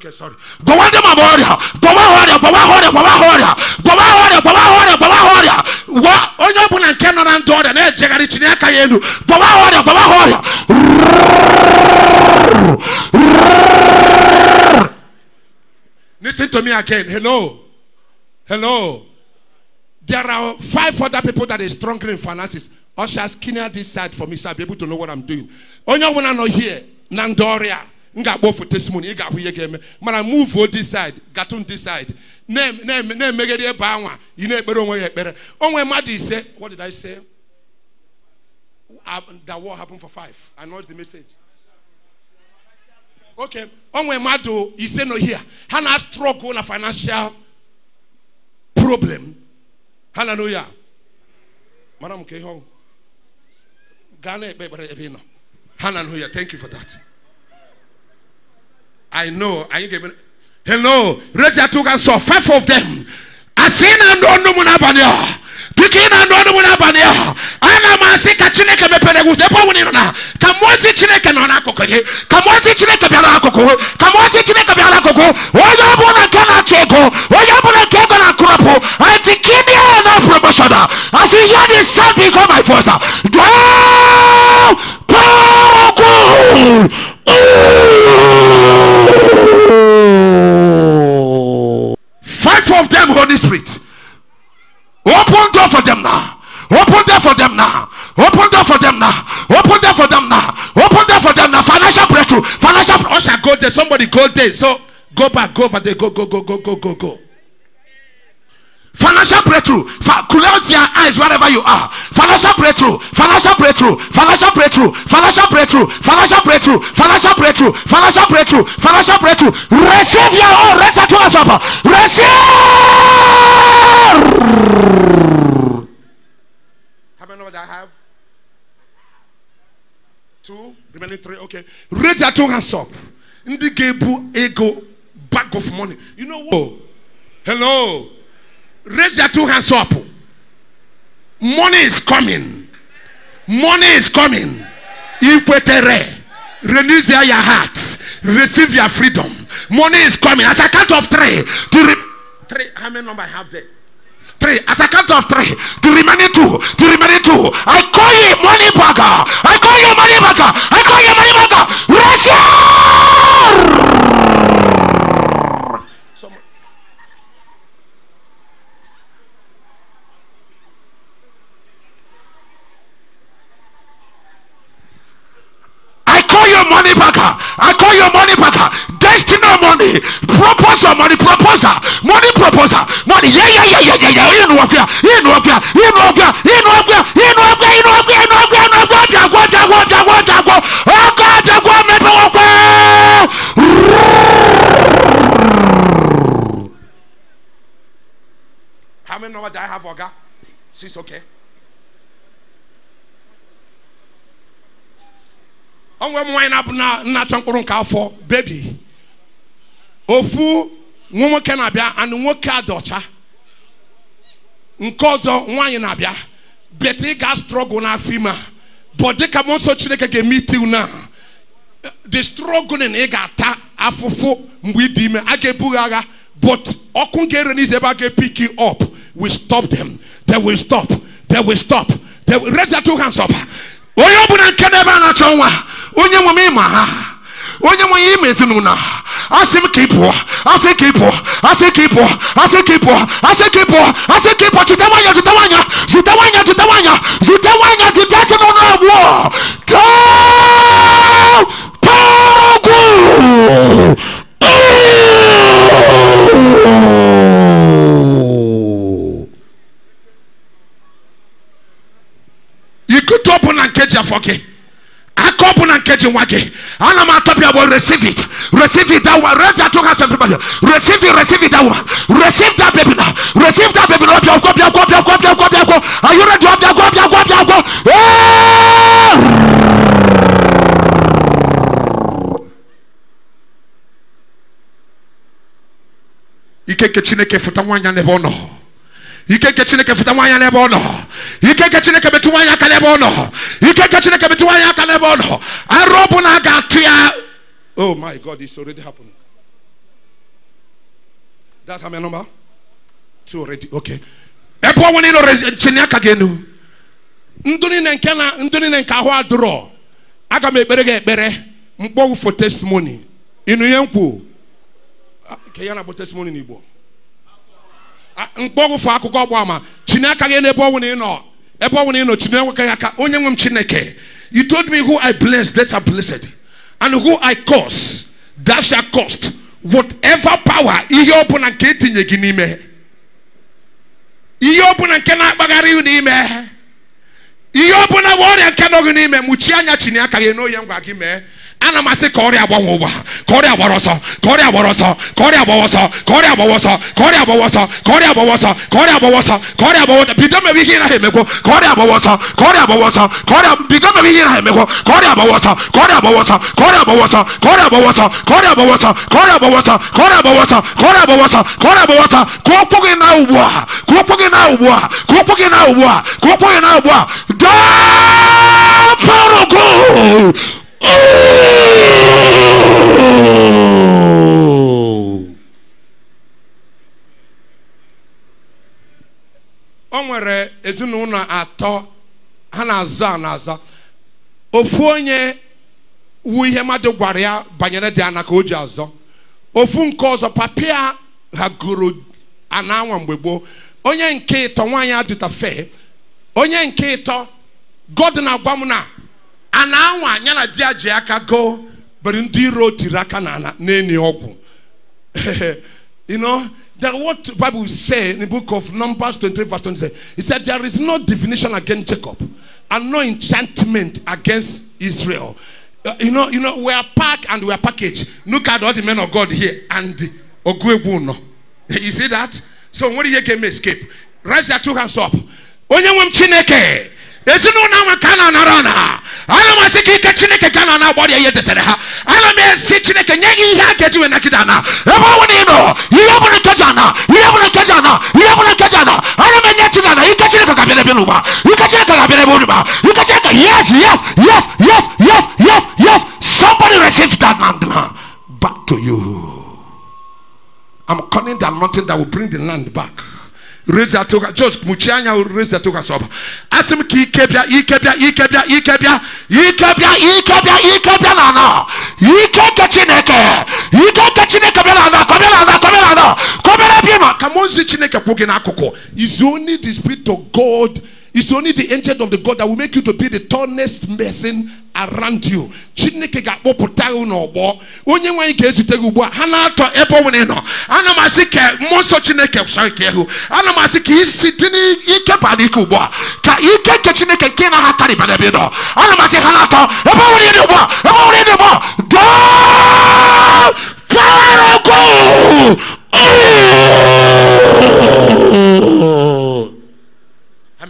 Okay, sorry. Gowande maboria, gowa horia, gowa horia, gowa horia, gowa horia, gowa horia, gowa horia. Wa onye bụ na nke nọ na ndị ọrịa na-ejegharị chi n'aka ya elu gbawa ọrịa gbawa ọrịa Listen to me again. Hello. Hello. There are five other people that are stronger in finances. Ushers, clear this side for me so I'll be able to know what I'm doing. Onye ọbụla nọ here na ndị ọrịa nga agba for testimony ị ga-ahụ ihe ga-eme. Mana move this side gatun this side. Na- na- na-emegide ebe anwa ị na-ekpere onwe ya ekpere. Onwe mmadụ ise what did I say? That war happened for five. I know the message. Okay onwe mmadụ ise nọ here. Ha na struggle na financial problem. Hallelujah. Mara m ka ihe ọgwụ gaa na-ekpe ekpere ebe ị nọ. Hallelujah. Thank you for that. I know. Are you giving? Hello. Raja took and saw five of them. Asina ndo ndo munabania. Kikina ndo ndo munabania. Ana masika chineke mepere gusa. Epo munirona. Kamwazi chineke nona akoko ye. Kamwazi chineke biara akoko. Kamwazi chineke biara akoko. Oyo abona kana chego. Oyo abona kego na kurapo. Ati kimi na promotion. As you hear this sound become my voice. Do power good. Of them, Holy Spirit. Open door for them now. Open door for them now. Open door for them now. Open door for them now. Open door for them now. Financial breakthrough. Financial. Oh, shall go there. Somebody go there. So go back. Go over there. Go go go go go go go. Financial breakthrough. Fa- close your eyes wherever you are. Financial breakthrough. Financial breakthrough. Financial breakthrough. Financial breakthrough. Financial breakthrough. Financial breakthrough. Financial breakthrough. Financial breakthrough. Receive your own. Receive to us up. Receive. How many that I have? Two. Remaining three. Okay. Raise your two hands up. Ndị ga-ebu ego bag of money. You know what? Hello. Raise your two hands up. Money is coming. Money is coming. Ikwetere. Release your heart. Receive your freedom. Money is coming. As I count of three. To re- three. How many number I have there? Three. As I count of three. To remaining two. To remaining two. I call you money bagger. I call you money bagger. I call you money bagger. Receive. Call you money bagger. I call you money bagger. Destiny money. Proposal money. Proposal. Money proposal. Money. Yeah, yeah, yeah, yeah, yeah, yeah. You know know what? You know what? You know what? You know what? You know what? You know what? You know what? You know what? You know what? You know what? You know what? Oh God, you know what? Me what? How many numbers do I have, Oga? Six, okay. Ọnwa m nwaanyị na-abụ na mkpụrụ nke afọ bebi ofu nwa nwoke na-abịa anụ nwoke a dị ọcha. Nke ọzọ nwaanyị na-abịa. Bete ị ga strọgụl n'afọ ime a. Bụ dịka mmụọ nsọ chineke ga-eme itiu na the struggling ị ga-ata afụfụ mgbe ị dị ime a ga-ebughi agha. But ọkụ ga-ere n'izu ebe a you up will stop them. They will stop. They will stop. They will raise their two hands up. Onye ọbụla nke n'ebe a na-achọ nwa onye nwe m ịma ha. Onye nwe ya ime ezinụlọ asị m ka ị pụọ. Asị ka ị pụọ. Asị ka ị pụọ. Asị ka ị pụọ. Asị ka ị pụọ. Asị ka ị pụọ. Zute nwanyị zute nwanyị zute nwanyị zute nwanyị zute nwanyị zute ezinụlọ abụọ. Taa paragwu ikutu ọbụ na nkeji afọ gị akɔbu na nkeji wage ana ma atɔ bi a wɔ receive it. Receive it that woman raise your two hands everybody receive it receive it that woman receive that baby now. Receive that baby now. Obi akɔ bi akɔ bi akɔ bi akɔ bi akɔ are you ready? Obi akɔ bi akɔ bi akɔ ike ke chineke fụta nwaanyị a n'ebe ike nke chineke fụta nwaanyị n'ebe ọ nọ. Ike chineke metụ nwaanyị aka n'ebe ọ nọ. Ike chineke metụ nwaanyị aka n'ebe ọ nọ. Arụ ọ bụ na a ga-atụ ya. Oh my god it's already happening that's how many number? Two already. Okay. Ebe ọ nwere ịnọ chinye aka gị enu. Ndụ niile nke na ndụ niile nke ahụ adụrọ aga m ekpere gị ekpere. Mkpọgwụ for testimony. Ịnụ ihe m kwuo? Ka ya na-agba testimony n'igbo. Mkpọgụfụ akụkọ ọgba ama. Chine aka gị n'ebe ọnwụ na ị ebe ọnwụ na ị nọ chine aka onye nwe chineke. You told me who i bless that are blessed. And who i curse that shall cost whatever power ihe ọbụla nke etinye gị n'ime. Ihe ọbụla nke na-akpagharị n'ime. Ihe ọbụla bụ ọrịa nke nọ gị n'ime. Mụchie anya chine aka gị n'oye ngwa gị mee. Ana m asị ka ọrịa gbanwe ụgba ka ọrịa gbara ọsọ ka ọrịa gbara ọsọ ka ọrịa gbawa ọsọ ka ọrịa gbawa ọsọ ka ọrịa gbawa ọsọ ka ọrịa gbawa ọsọ ka ọrịa gbawa ọsọ ka ọrịa gbawa ọsọ bido mewe ihe ị naghị emekwo ka ọrịa gbawa ọsọ ka ọrịa gbawa ọsọ ka ọrịa bido mewe ihe ị naghị emekwo ka ọrịa gbawa ọsọ ka ọrịa gbawa ọsọ ka ọrịa gbawa ọsọ ka ọrịa gbawa ọsọ ka ọrịa gbawa ọsọ ka ọrịa gbawa ọsọ ka ọrịa gbawa ọsọ ka ọrịa gbawa ọsọ ka ọrịa gbawa ọsọ ka ụkwụ gị na ugbu a ka ụkwụ gị na ugbu a ka ụkwụ gị na ugbu a ka ụkwụ gị na ugbu a daa parogo o nwere ezinụlọ atọ ha na-aza na-aza. Ofu onye wu ihe mmadụ gwara ya banyere dị ana ka o ji azọ. Ofu nke ọzọ papia ha goro ana mgbe gboo. Onye nke ịtọ nwaanyị adịta fe onye nke ịtọ god na-agwa m na ana anwa ya na di ya ji aka goo bere ndị iro tiri aka na ana na-eni you know that what bible say in the book of numbers 23 verse 27 he said there is no divination against jacob and no enchantment against israel. Uh, you know you know we are packed and we are packaged. Look at all the men of god here and oguegwu no you see that? So nwere ihe ga-eme escape? Raise your two hands up. Onye nwe m chineke ezinụlọ ka a na-anara ana ana m asị ka ike chineke ka na-ana agbọrịa ihe detere ha ana m esi chineke nye gị ihe a ga-eji wee nakịda ana ebe ọ bụla ị nọ ihe ọbụla nke ji ana ihe ọbụla nke ji ana ihe ọbụla nke ji ana ana m enye chi ana ike chineke ga-abịa n'ebe n'ụba ike chineke ga-abịa n'ebe n'ụba ike chineke yes yes yes yes yes yes yes. Somebody receive that land now. Back to you. I'm calling the anointing that will bring the land back. Raise that toka just mchanya reza toka soba asim ki ikebya ikebya ikebya ikebya ikebya ikebya ikebya na na ikeke chineke. Ikeke chineke bịa na na kọbịa na na kọbịa na na kọbịa na bịa ma ka mozi only the spirit of god it's only the angel of the God that will make you to be the tallest person around you. Chineke ga-akpọpụta gị n'ọgbọ onye nwe anyị ga-ezite gị ugbu a ha na-atọ ebe ọ nọ. Ana m asị ka mmụọ nsọ Chineke sọ ike hụ ana m asị ka isi dị n'ike bara ike ugbu a. Ka ike nke Chineke nke na ha karịba n'ebe ị nọ. Ana m asị ha na-atọ ebe ọ ị dị ugbu a ebe ọ ị dị ugbu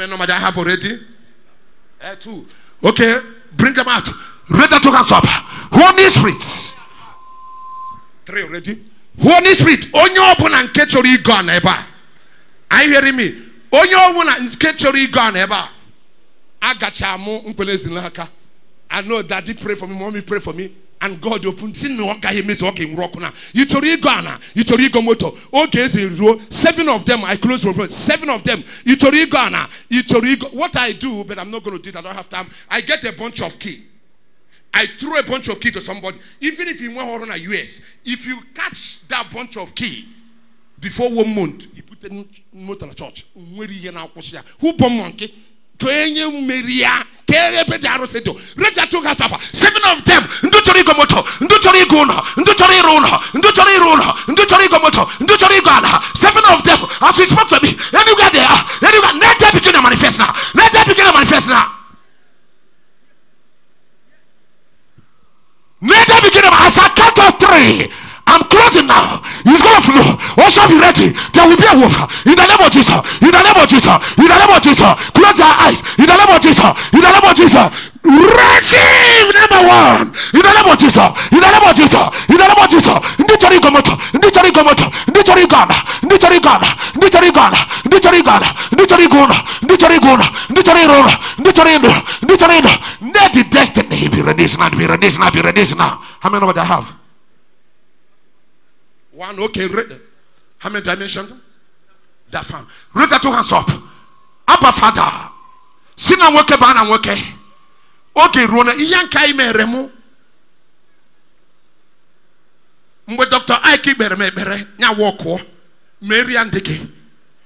many I have already? Uh, two. Okay, bring them out. The two hands up. Holy Spirit. Three already. Holy Spirit. Onye ọbụla nke chọrọ ịgọ a n'ebe. Are you hearing me? Onye ọbụla nke chọrọ ịgọ a n'ebe a. Agacha mụ mkpele ezila aka. I know daddy pray for me, mommy pray for me. And God open si na ọ gaghị emezu ọ ga-enwuru ọkụ na ị chọrọ ịgọ ana ị chọrọ ịgọ moto seven of them I close for seven of them. Ị chọrọ ịgọ ana ị chọrọ what I do but I'm not going to do it. I don't have time. I get a bunch of key. I throw a bunch of key to somebody. Even if you want to na US if you catch that bunch of key before one month you put the motor na church na-akwụsị ya who born monkey twenye mmeria kere pe daro seto reja tunga safa seven of them nduchori gomoto nduchori guna nduchori runa nduchori runa nduchori gomoto nduchori gana seven of them as he spoke to me anywhere they are anywhere let them begin to manifest now let them begin to manifest now let them begin to as a count of three I'm closing now. He's gonna flow. What shall be ready? There will be a wolf. In the name of Jesus. In the name of Jesus. In the name of Jesus. Close your eyes. In the name of Jesus. In the name of Jesus. Receive number one. In the name of Jesus. In the name of Jesus. In the name of Jesus. Ndị chọrọ ịgọ moto. Ndị chọrọ ịgọ moto. Ndị chọrọ ịgọ ala. Ndị chọrọ ịgọ ala. Ndị chọrọ ịgọ ala. Ndị chọrọ ịgọ ala. Ndị chọrọ ịgọ ụlọ. Ndị chọrọ ịgọ ụlọ. Ndị chọrọ ịrụ ụlọ. Ndị chọrọ ịnụ. Ndị chọrọ ịnụ. Let the destiny be released now. Be released now. Be released now. How many of I have? One, okay. How many dimensions? That found. Raise your two hands up. Abba Father. Sina woke bana woke. Okay, Rona. Iyanka me remu. Mgbe Dr. Ike bere mebere nya wọkụọ. Mary Andeke.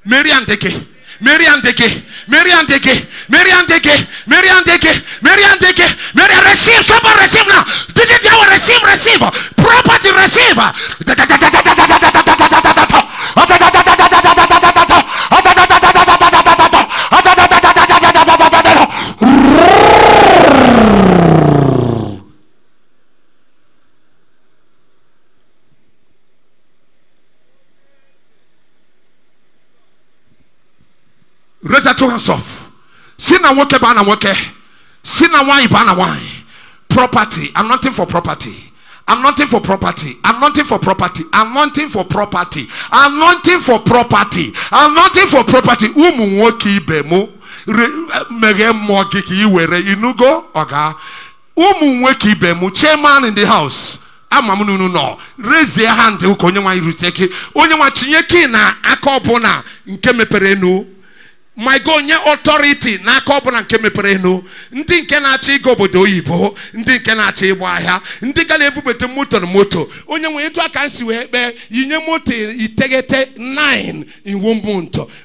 Mary Andeke. Mary Andeke. Mary Andeke. Mary Andeke. Mary Andeke. Mary Andeke. Mary receive. Somebody receive now. Did it receive? Receive. property receiver. Raise your two hands up. See now, walk about and wine, ban wine. Property. I'm not for property. Anointing for property. Anointing for property. Anointing for property. Anointing for property. Anointing for property. Ụmụ nwoke ibe mụ re- meghee mmụọ inugo ọga. Ụmụ nwoke ibe mụ chairman in the house. Ama m n'unu nọ. Hand ka onye nwaanyị rute gị. Onye nwa tinye ki na aka ọbụla nke mepere enu. God nye ọtọriti n'aka ọbụla nke mepere enu ndị nke na-achọ ịga obodo oyibo. Ndị nke na-achọ ịgba ahịa. Ndị ga na-ebubata moto na moto. Onye nwe etu aka nsi wee kpee yinye moto iteghete 9 in one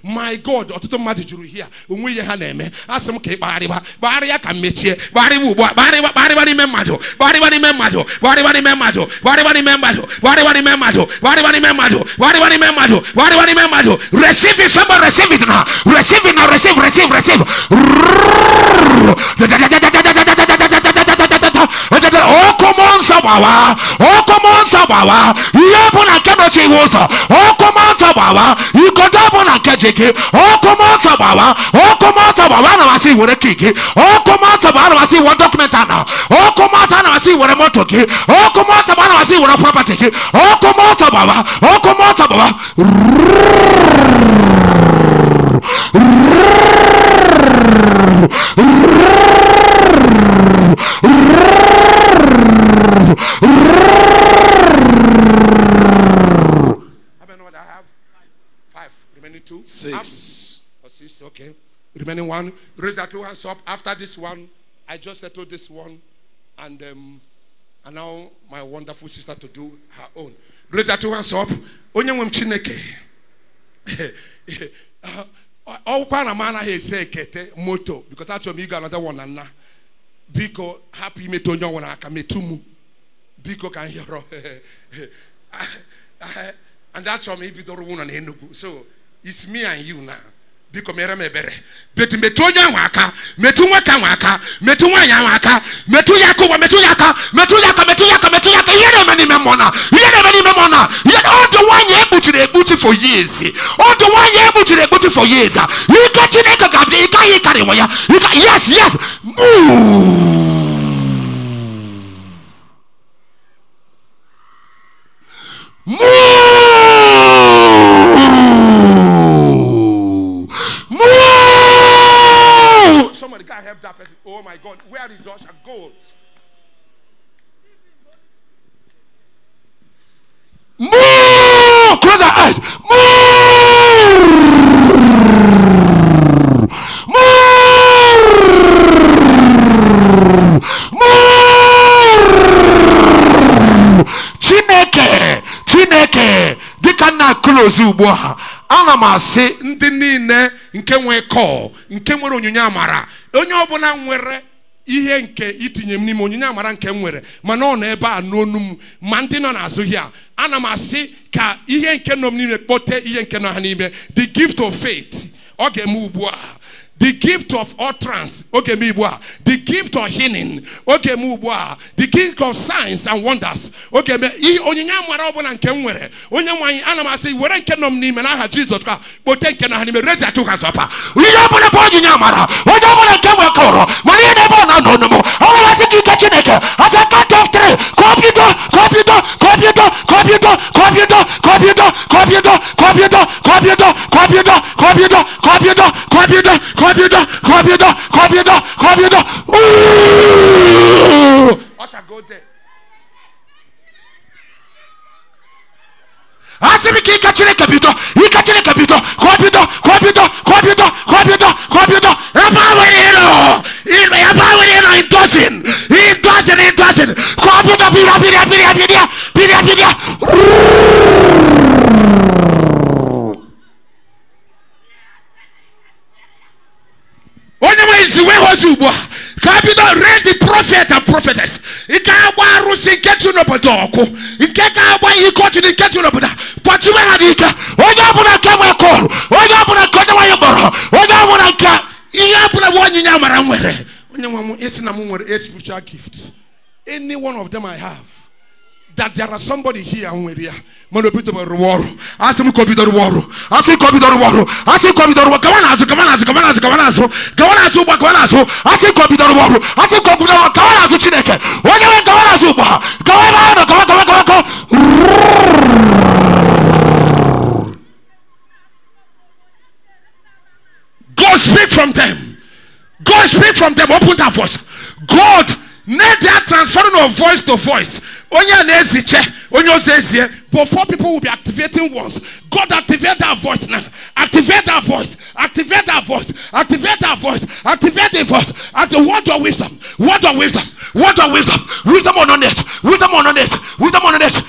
my god ọtụtụ mmadụ juru hia onwe ihe ha na-eme. Asị m ka ị kpagharịba. Kpagharịa ka mechie. Kpagharịba ugbu a. Kpagharịba kpagharịba n'ime mmadụ. Kpagharịba n'ime mmadụ. Kpagharịba n'ime mmadụ. Kpagharịba n'ime mmadụ. Kpagharịba n'ime mmadụ. Kpagharịba n'ime mmadụ. Kpagharịba n'ime mmadụ. Kpagharịba n'ime mmadụ. Receive it. Somebody receive it now. Receive receive now. Receive, receive, receive. Oh, come on, Sabawa. Oh, come on, Sabawa. Yapon Akabachi was. Oh, come on, Sabawa. You got up on Akajiki. Oh, come on, Sabawa. Oh, come on, Sabawa. Now I see what a kiki. Oh, come on, Sabawa. Now I see what document. Oh, come on, now I see what a motor. Oh, come on, Sabawa. Now I see what a property. Oh, come on, Sabawa. Oh, come on, Sabawa. Six. Or six, okay. Remaining one. Raise that two hands up. After this one, I just settled this one. And um, and now my wonderful sister to do her own. Raise that two hands up. Onye Chineke. ọkwa na m anaghị ese ekete moto because achọrọ m ịga another one na nna. Biko hapụ imetụ onye ọnwụrụ aka metụ mụ biko ka m hịọrọ. And achọrọ m ibidoro ụlọ na Enugu so it's me and you now. Biko mere m ebere betu metụ onye ahụ aka metụ nwoke ahụ aka metụ nwaanyị metụ ya metụ ya metụ ya aka metụ ya aka metụ ya aka ihe na-eme n'ime mmụọ na ihe na-eme n'ime mmụọ na ihe ọdụ nwaanyị for years ọdụ nwaanyị ekpuchiri ekpuchi for years ike chineke ga-abịa ike anyị yes yes Move. Move! Move! Somebody can't help that person. Oh my God, where is Joshua? Go. Move! Close your eyes. Move! Move! Move! Chineke Chineke dịka nna close ugbu ana m asị ndị niile nke nwe kọl nke nwere onyinye amara onye ọbụla nwere ihe nke itinye m n'ime onyinye amara nke m nwere mana ọ nọ ebe a n'onu m ma ndị nọ n'azụ ya ana m asị ka ihe nke nọ m n'ime kpote ihe nke nọ ha n'ime the gift of faith ọ ga-eme ugbu a. the gift of utterance oge m ugbu the gift of healing oge m ugbu the gift of signs and wonders oge m ihe onyinye amara ọbụla nke nwere onye nwanyị ana m asị were nke nọ m n'ime n'aha jizọs ka kpote nke na ha n'ime rezi atụ ha zọpa ihe ọbụla bụ onyinye amara onye ọbụla nke nwe kọrọ mana ihe n'ebe ọ na-anọ ọnụ m ọ na-asị gị ike chineke as a count of three kọmputa kọmputa kọmputa kọmputa kọmputa kọmputa kọmputa kọmputa kọmputa kọmputa kọmputa kọmputa computer computer computer computer ooh! Usher go there. asịrị ka ịkachiri kapịtọ ịkachiri kapịtọ kọpịtọ kọpịtọ kọpịtọ kọpịtọ kọpịtọ ebe a nwere ịnọ ebe a nwere ịnọ ịdọzin ịdọzin ịdọzin kọpịtọ biri abiri abiri abiri abiri abiri ruuu onye nwe izi wee you ugbu a ka a bido raise the prophet and prophetess. Nke agba arụsị nke ji you ọkụ nke ga-agba ihe ike ọchị nke ji n'obodo gbachiwe ha n'ike. Onye ọbụla nke nwe kụrụ onye ọbụla nke onye nwanyị gbọrọ onye ọbụla nke ihe ọbụla bụ onyinye amara nwere. Onye nwe na m nwere a spiritual gift. Any one of them i have that there are somebody here who area monobito reward ask him kobi reward ask him kobi reward ask him kobi reward come on ask come on ask come on ask come on ask come on ask ugba come on come on chineke. Onye we come on ask ugba come on. Ask come on come on come on come God speak from them. God speak from them. Open that voice. God na ɛde atransfɔre no voice to voice. Onye a na-esi kyɛ onye ozi ezie. But four people will be activating once. God activate that voice now. Activate that voice. Activate that voice. Activate that voice. Activate the voice. At the word of wisdom. Word of wisdom. Word of wisdom. Wisdom on it. Wisdom on it. Wisdom on it.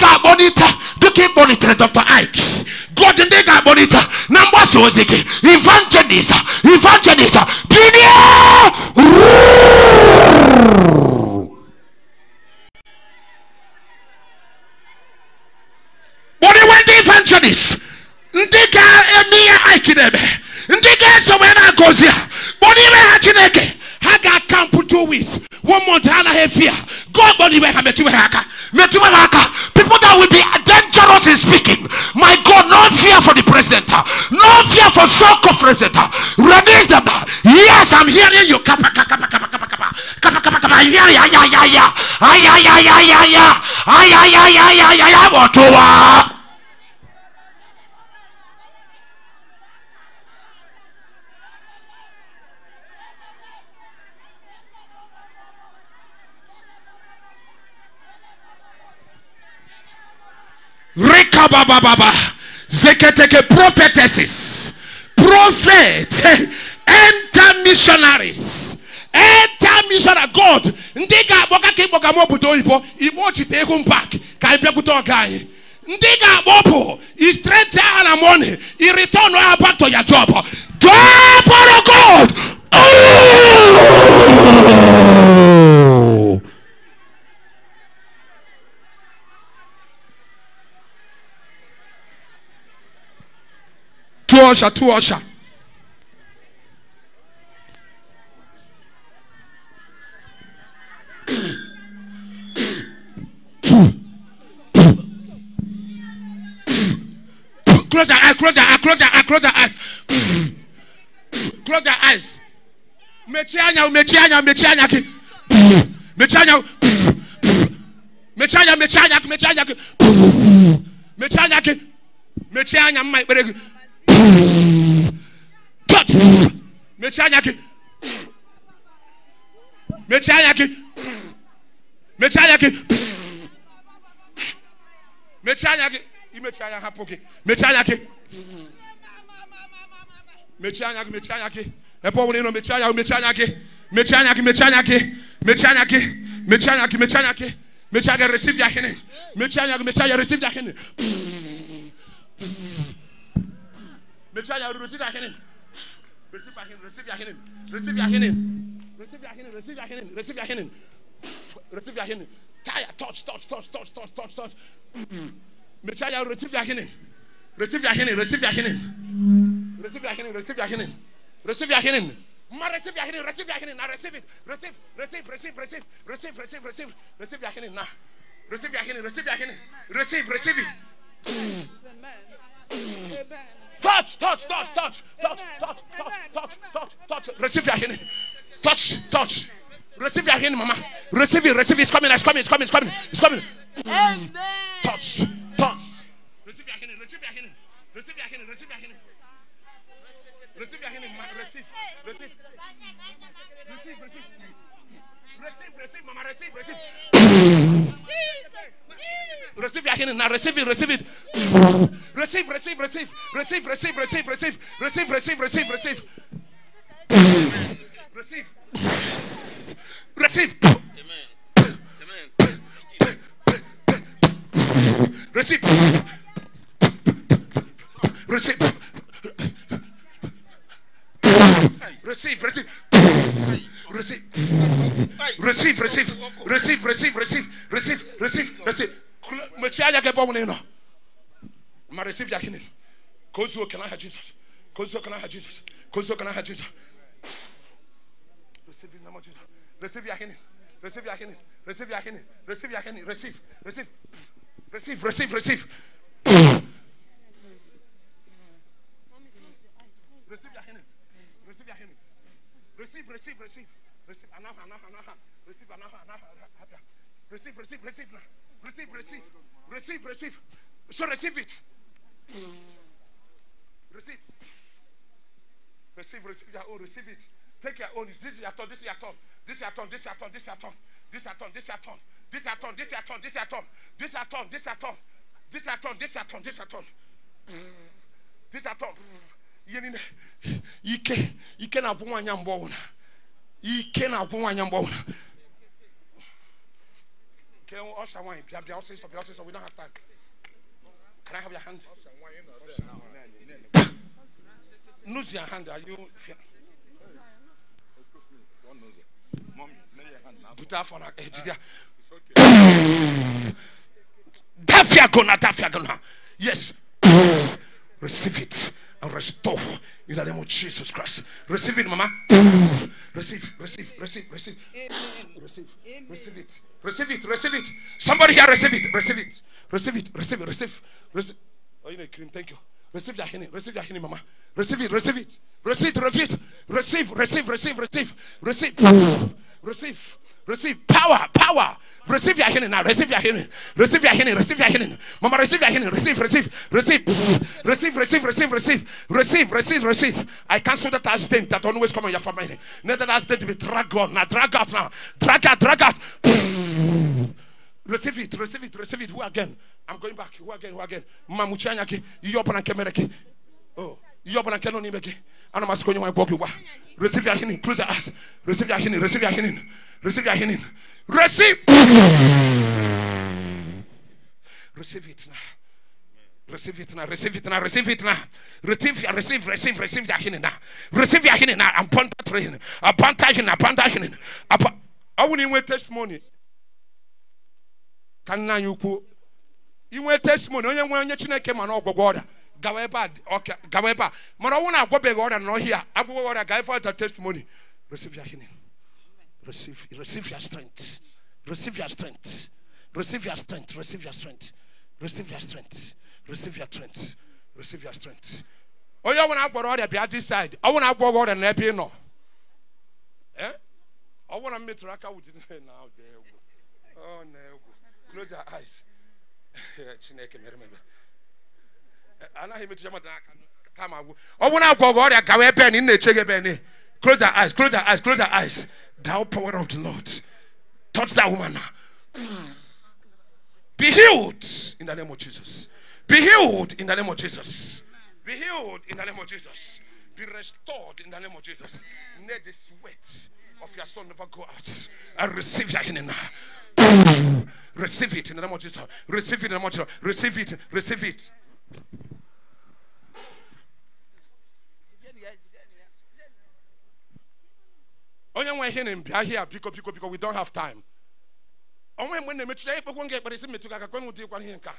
Ga-akpọ n'ite dịka ịkpọlitere Dr. Ike. God n'ite na mgbasa ozi gị. Evangelist. Evangelist. But when the evangelists, ndị ga-eme ihe aikidebe. Ndị ga-eso wee na-agọzi ha ha ga-akampụ two weeks one month ha anaghị efi ya God kpọrịwe ha metụwe ha aka metụwe ha aka people that will be dangerous in speaking my God no fear for the president no fear for so-called president release them yes I'm hearing you kapa kapa kapa kapa kapa kapa kapa kapa ya ya ya ya ya ay ya ya ya ya ya ay ya ya ya ya ya ya Rekabababa. Zeketeke prophetesses. Prophet. Enter missionaries. Enter missionary God. Ndị ga-akpọ ka ịkpọga m obodo oyibo igbo ochite ego m back ka anyị bịakwute ọga anyị. Ndị ga-akpọ bụ i straight na money i return back to your job. Door for God. usher, two usher. close your eyes, close your eyes, close your eyes, close your eyes. close your eyes. Mechianya, mechianya, mechianya ki. Mechianya. Mechianya, mechianya, mechianya ki. Mechianya ki. Mechianya mma ikpere gị cut mekyia nyaki mekyia nyaki mekyia nyaki mekyia nyaki imekyia nyaki hapoki mekyia nyaki mekyia nyaki mekyia nyaki Epo wɔn no mekyia nyaki mekyia nyaki mekyia nyaki mekyia nyaki mekyia nyaki mekyia nyaki mekyia nyaki mekyia nyaki receive ya yahene mekyia nyaki mekyia yɛ receive ya yahene. Mechie anya, receive your healing. Receive your healing, receive your healing. Receive your healing. Receive your healing, receive your healing, receive your healing. Tire, touch, touch, touch, touch, touch, touch, touch. Messiah, receive your healing. Receive your healing. Receive your healing. Receive your healing. Receive your healing. Receive your healing. Ma, receive your healing. Receive your healing. Now receive it. Receive. Receive. Receive. Receive. Receive. Receive. Receive. Receive your healing now. Receive your healing. Receive your healing. Receive. Receive it. Touch. Touch. Touch. Touch. Touch. Touch. Touch. Touch. Touch. Touch. Receive your healing. Touch. Touch. Receive your healing, Mama. Receive it. Receive it. It's coming. It's coming. It's coming. It's coming. It's coming. Touch. Touch. Receive your healing. Receive your healing. Receive your healing. Receive your healing. Receive your healing. Receive. Receive. Receive. Receive. Receive. Receive. Mama. Receive. Receive. Receive your healing now. Receive it. Receive it. Receive. Receive. Receive. Receive. Receive. Receive. Receive. Receive. Receive. Receive. Receive. Receive. Receive. Receive. Receive. Receive, receive. Receive. Receive, receive. Receive, receive, receive. Receive, receive your healing receive. Receive your healing. Receive your healing. Receive your healing. Receive your healing. Receive. Receive. Receive. Receive. Receive. Receive. Receive. Receive. Receive. Receive. Receive. Receive. Receive. Receive. Receive. Receive. Receive. Receive. Receive. So receive it. Receive. Receive, receive your own, receive it. Take your own. This is your turn, this is your turn. This is your turn, this is your turn, this is your turn. This is your turn, this is your turn. This is your turn, this is your turn, this is your turn. This is your turn, this is your turn. This is your turn, this is your turn, this is your turn. This is your turn. Yeni ne. Ike, ike na bunwa nyambo una. Ike na bunwa nyambo una. Can you usher wine? Bia bia say so, so. We don't have time. Can I have your hand? Lose your hand. Are you? Buta for na ejidia. Dafia gona, dafia gona. Yes. Receive it and restore in the name of Jesus Christ. Receive it, Mama. receive, receive, receive, receive. Receive, receive it, receive it, receive it. Somebody here, receive it, receive it, receive it, receive it, receive, receive. Oh, you know, cream, thank you. Receive that honey, receive that honey, Mama. Receive it, receive it, receive receive, receive, receive, receive, receive, receive, receive. Receive power, power. Receive your healing now. Receive your healing. Receive your healing. Receive your healing. Mama, receive your healing. Receive, receive, receive, receive, receive, receive, receive, receive, receive, receive. I cancel that accident that always come on your family. Let that accident be dragged on. Now drag out now. Drag out, drag out. Receive it, receive it, receive it. Who again? I'm going back. Who again? Who again? Mamuchanya ki. Yobana kemereki. Oh. you Yobana keno ni meki. Ana masiko nyuma bogi wa. Receive your healing. Close your eyes. Receive your healing. Receive your healing. Receive your healing. Receive. Receive it now. Receive it now, receive it now, receive it now. Receive, receive, receive, receive your healing now. Receive your healing now. Upon that healing. Upon that healing. Upon that healing. Upon. I wouldn't even testimony. Can na you kwuo inwe testimony oh, onye nwe onye chineke ma na oh, ọgwụgwọ ọrịa gawa ebe a gawa ebe a mana ọnwụ na agwọbeghị ọrịa na ọhịa agwụgwọ ọrịa the testimony receive your healing receive receive your strength. Receive your strength. Receive your strength. Receive your strength. Receive your strength. Receive your strength. Receive your strength. Onye ọbụla agwọrọ ọrịa bịa this side ọnwụ na agwọ ọrịa na ebe ị nọ Eh? ọnwụ na m metụrụ aka wụdị na ọ dị egwu ọ na egwu close your eyes. Chineke mere m ebe anaghị emetụ ya mmadụ n'aka kama agwụ ọ bụrụ na agwọ gị ọrịa gawa ebe a na ị na close your eyes close your eyes close your eyes thou power of the lord. Touch that woman be healed in the name of jesus. Be healed in the name of jesus. Be healed in the name of jesus. Be restored in the name of jesus. Let the sweat of your son never go out. I receive your healing now. Receive it in the name of jesus. Receive it in the name of jesus. Receive it. Receive it onye nwe ihe na-mbịa ahịa biko biko biko we don't have time. Onwe mgbe na-emechi ya ekpekwe nga ekpere isi metụ gị aka kwe nwụta ịkwana ihe nka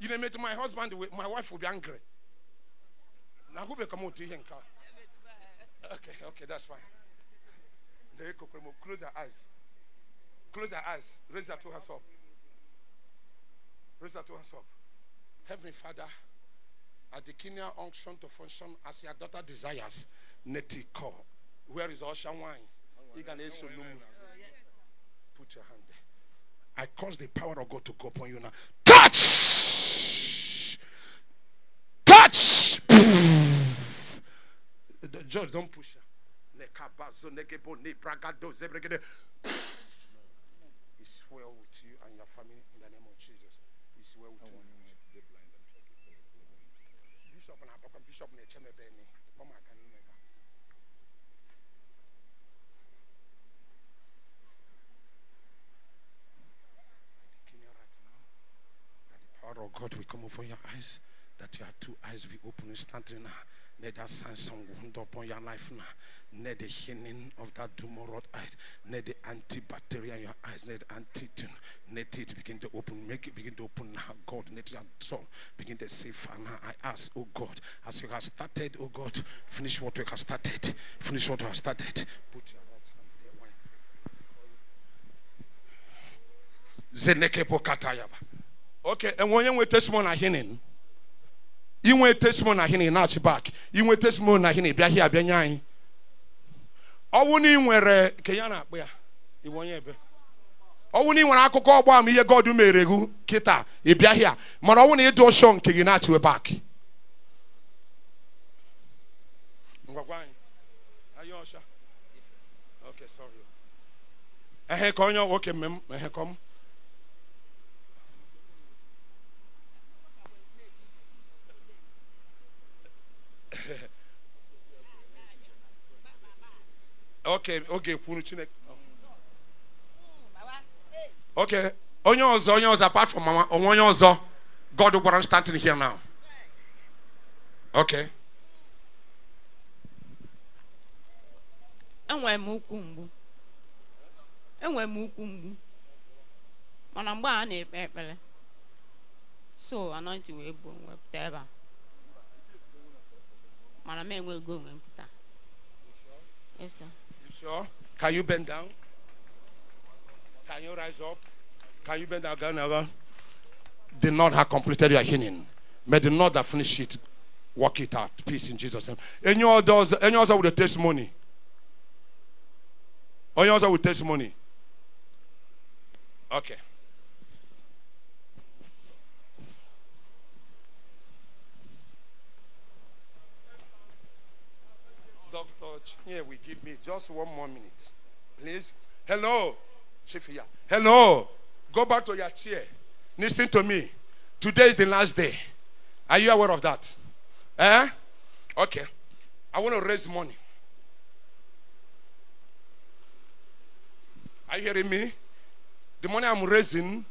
ị na-emetụ my husband my wife will be angry. Na ahụbe ka m otu ihe nka okay okay that's fine. Lee kokwe mo close your eyes. Close your eyes. Raise your two hands up. Raise your two hands up. Heavenly father at the Kenya unction to function as your daughter desires neti call where is ocean wine you can also put your hand there I cause the power of God to go upon you now. Touch! Touch! The Judge, don't push her. Nekabazo, negebo, nebragado, zebregede. It's well with you and your family in the name of Jesus. It's well with you. Bishop papa bishop na echeme beni. Mama kan nne ka. Kenya right now. That the power God will come over your eyes. That your two eyes will open instantly now. Let that sign some wound upon your life now. Let the healing of that tumor eyes. Let the antibacterial in your eyes. Let the antigen. Let it begin to open. Make it begin to open now. God, let your soul begin to say, now I ask, oh God, as you have started, oh God, finish what you have started. Finish what you have started. Put your right hand there. Why? Zenekepo katayaba. Okay, when you with testimony na healing. inwe testimony na hene na-achị back. Inwe testimony na hene bịa hia bịa nye anyị ọwụ na ị nwere ke ya na-akpụ ya iwe onye ebe ọwụ na ị nwere akụkọ ọgba ama ihe god mere gị kịta ị bịa hia mana ọwụ na ịdị ọshọ nke gị na-achịwe back. Ehe ka onye nwoke mmem ehe kọm okay oge kwuru chineke. Okay onye ọzọ onye ọzọ apart from mama onwe onye ọzọ god gwara standing here now. Okay enwere m ukwu mgbu. Enwere m ukwu mgbu. Mana mgbe a na-ekpe ekpere so anointing wee bụ wepụta ebe a. Mana m enweghị onwe m pụta. Yes sir. you sure? Can you bend down? Can you rise up? Can you bend down again? now the lord has completed your healing. May the lord that finish it work it out. Peace in jesus name. Any others any other with a testimony? Any other with testimony? Okay church. Yeah, we give me just one more minute. Please. Hello, Chief here. Hello. Go back to your chair. Listen to me. Today is the last day. Are you aware of that? Eh? Okay. I want to raise money. Are you hearing me? The money I'm raising.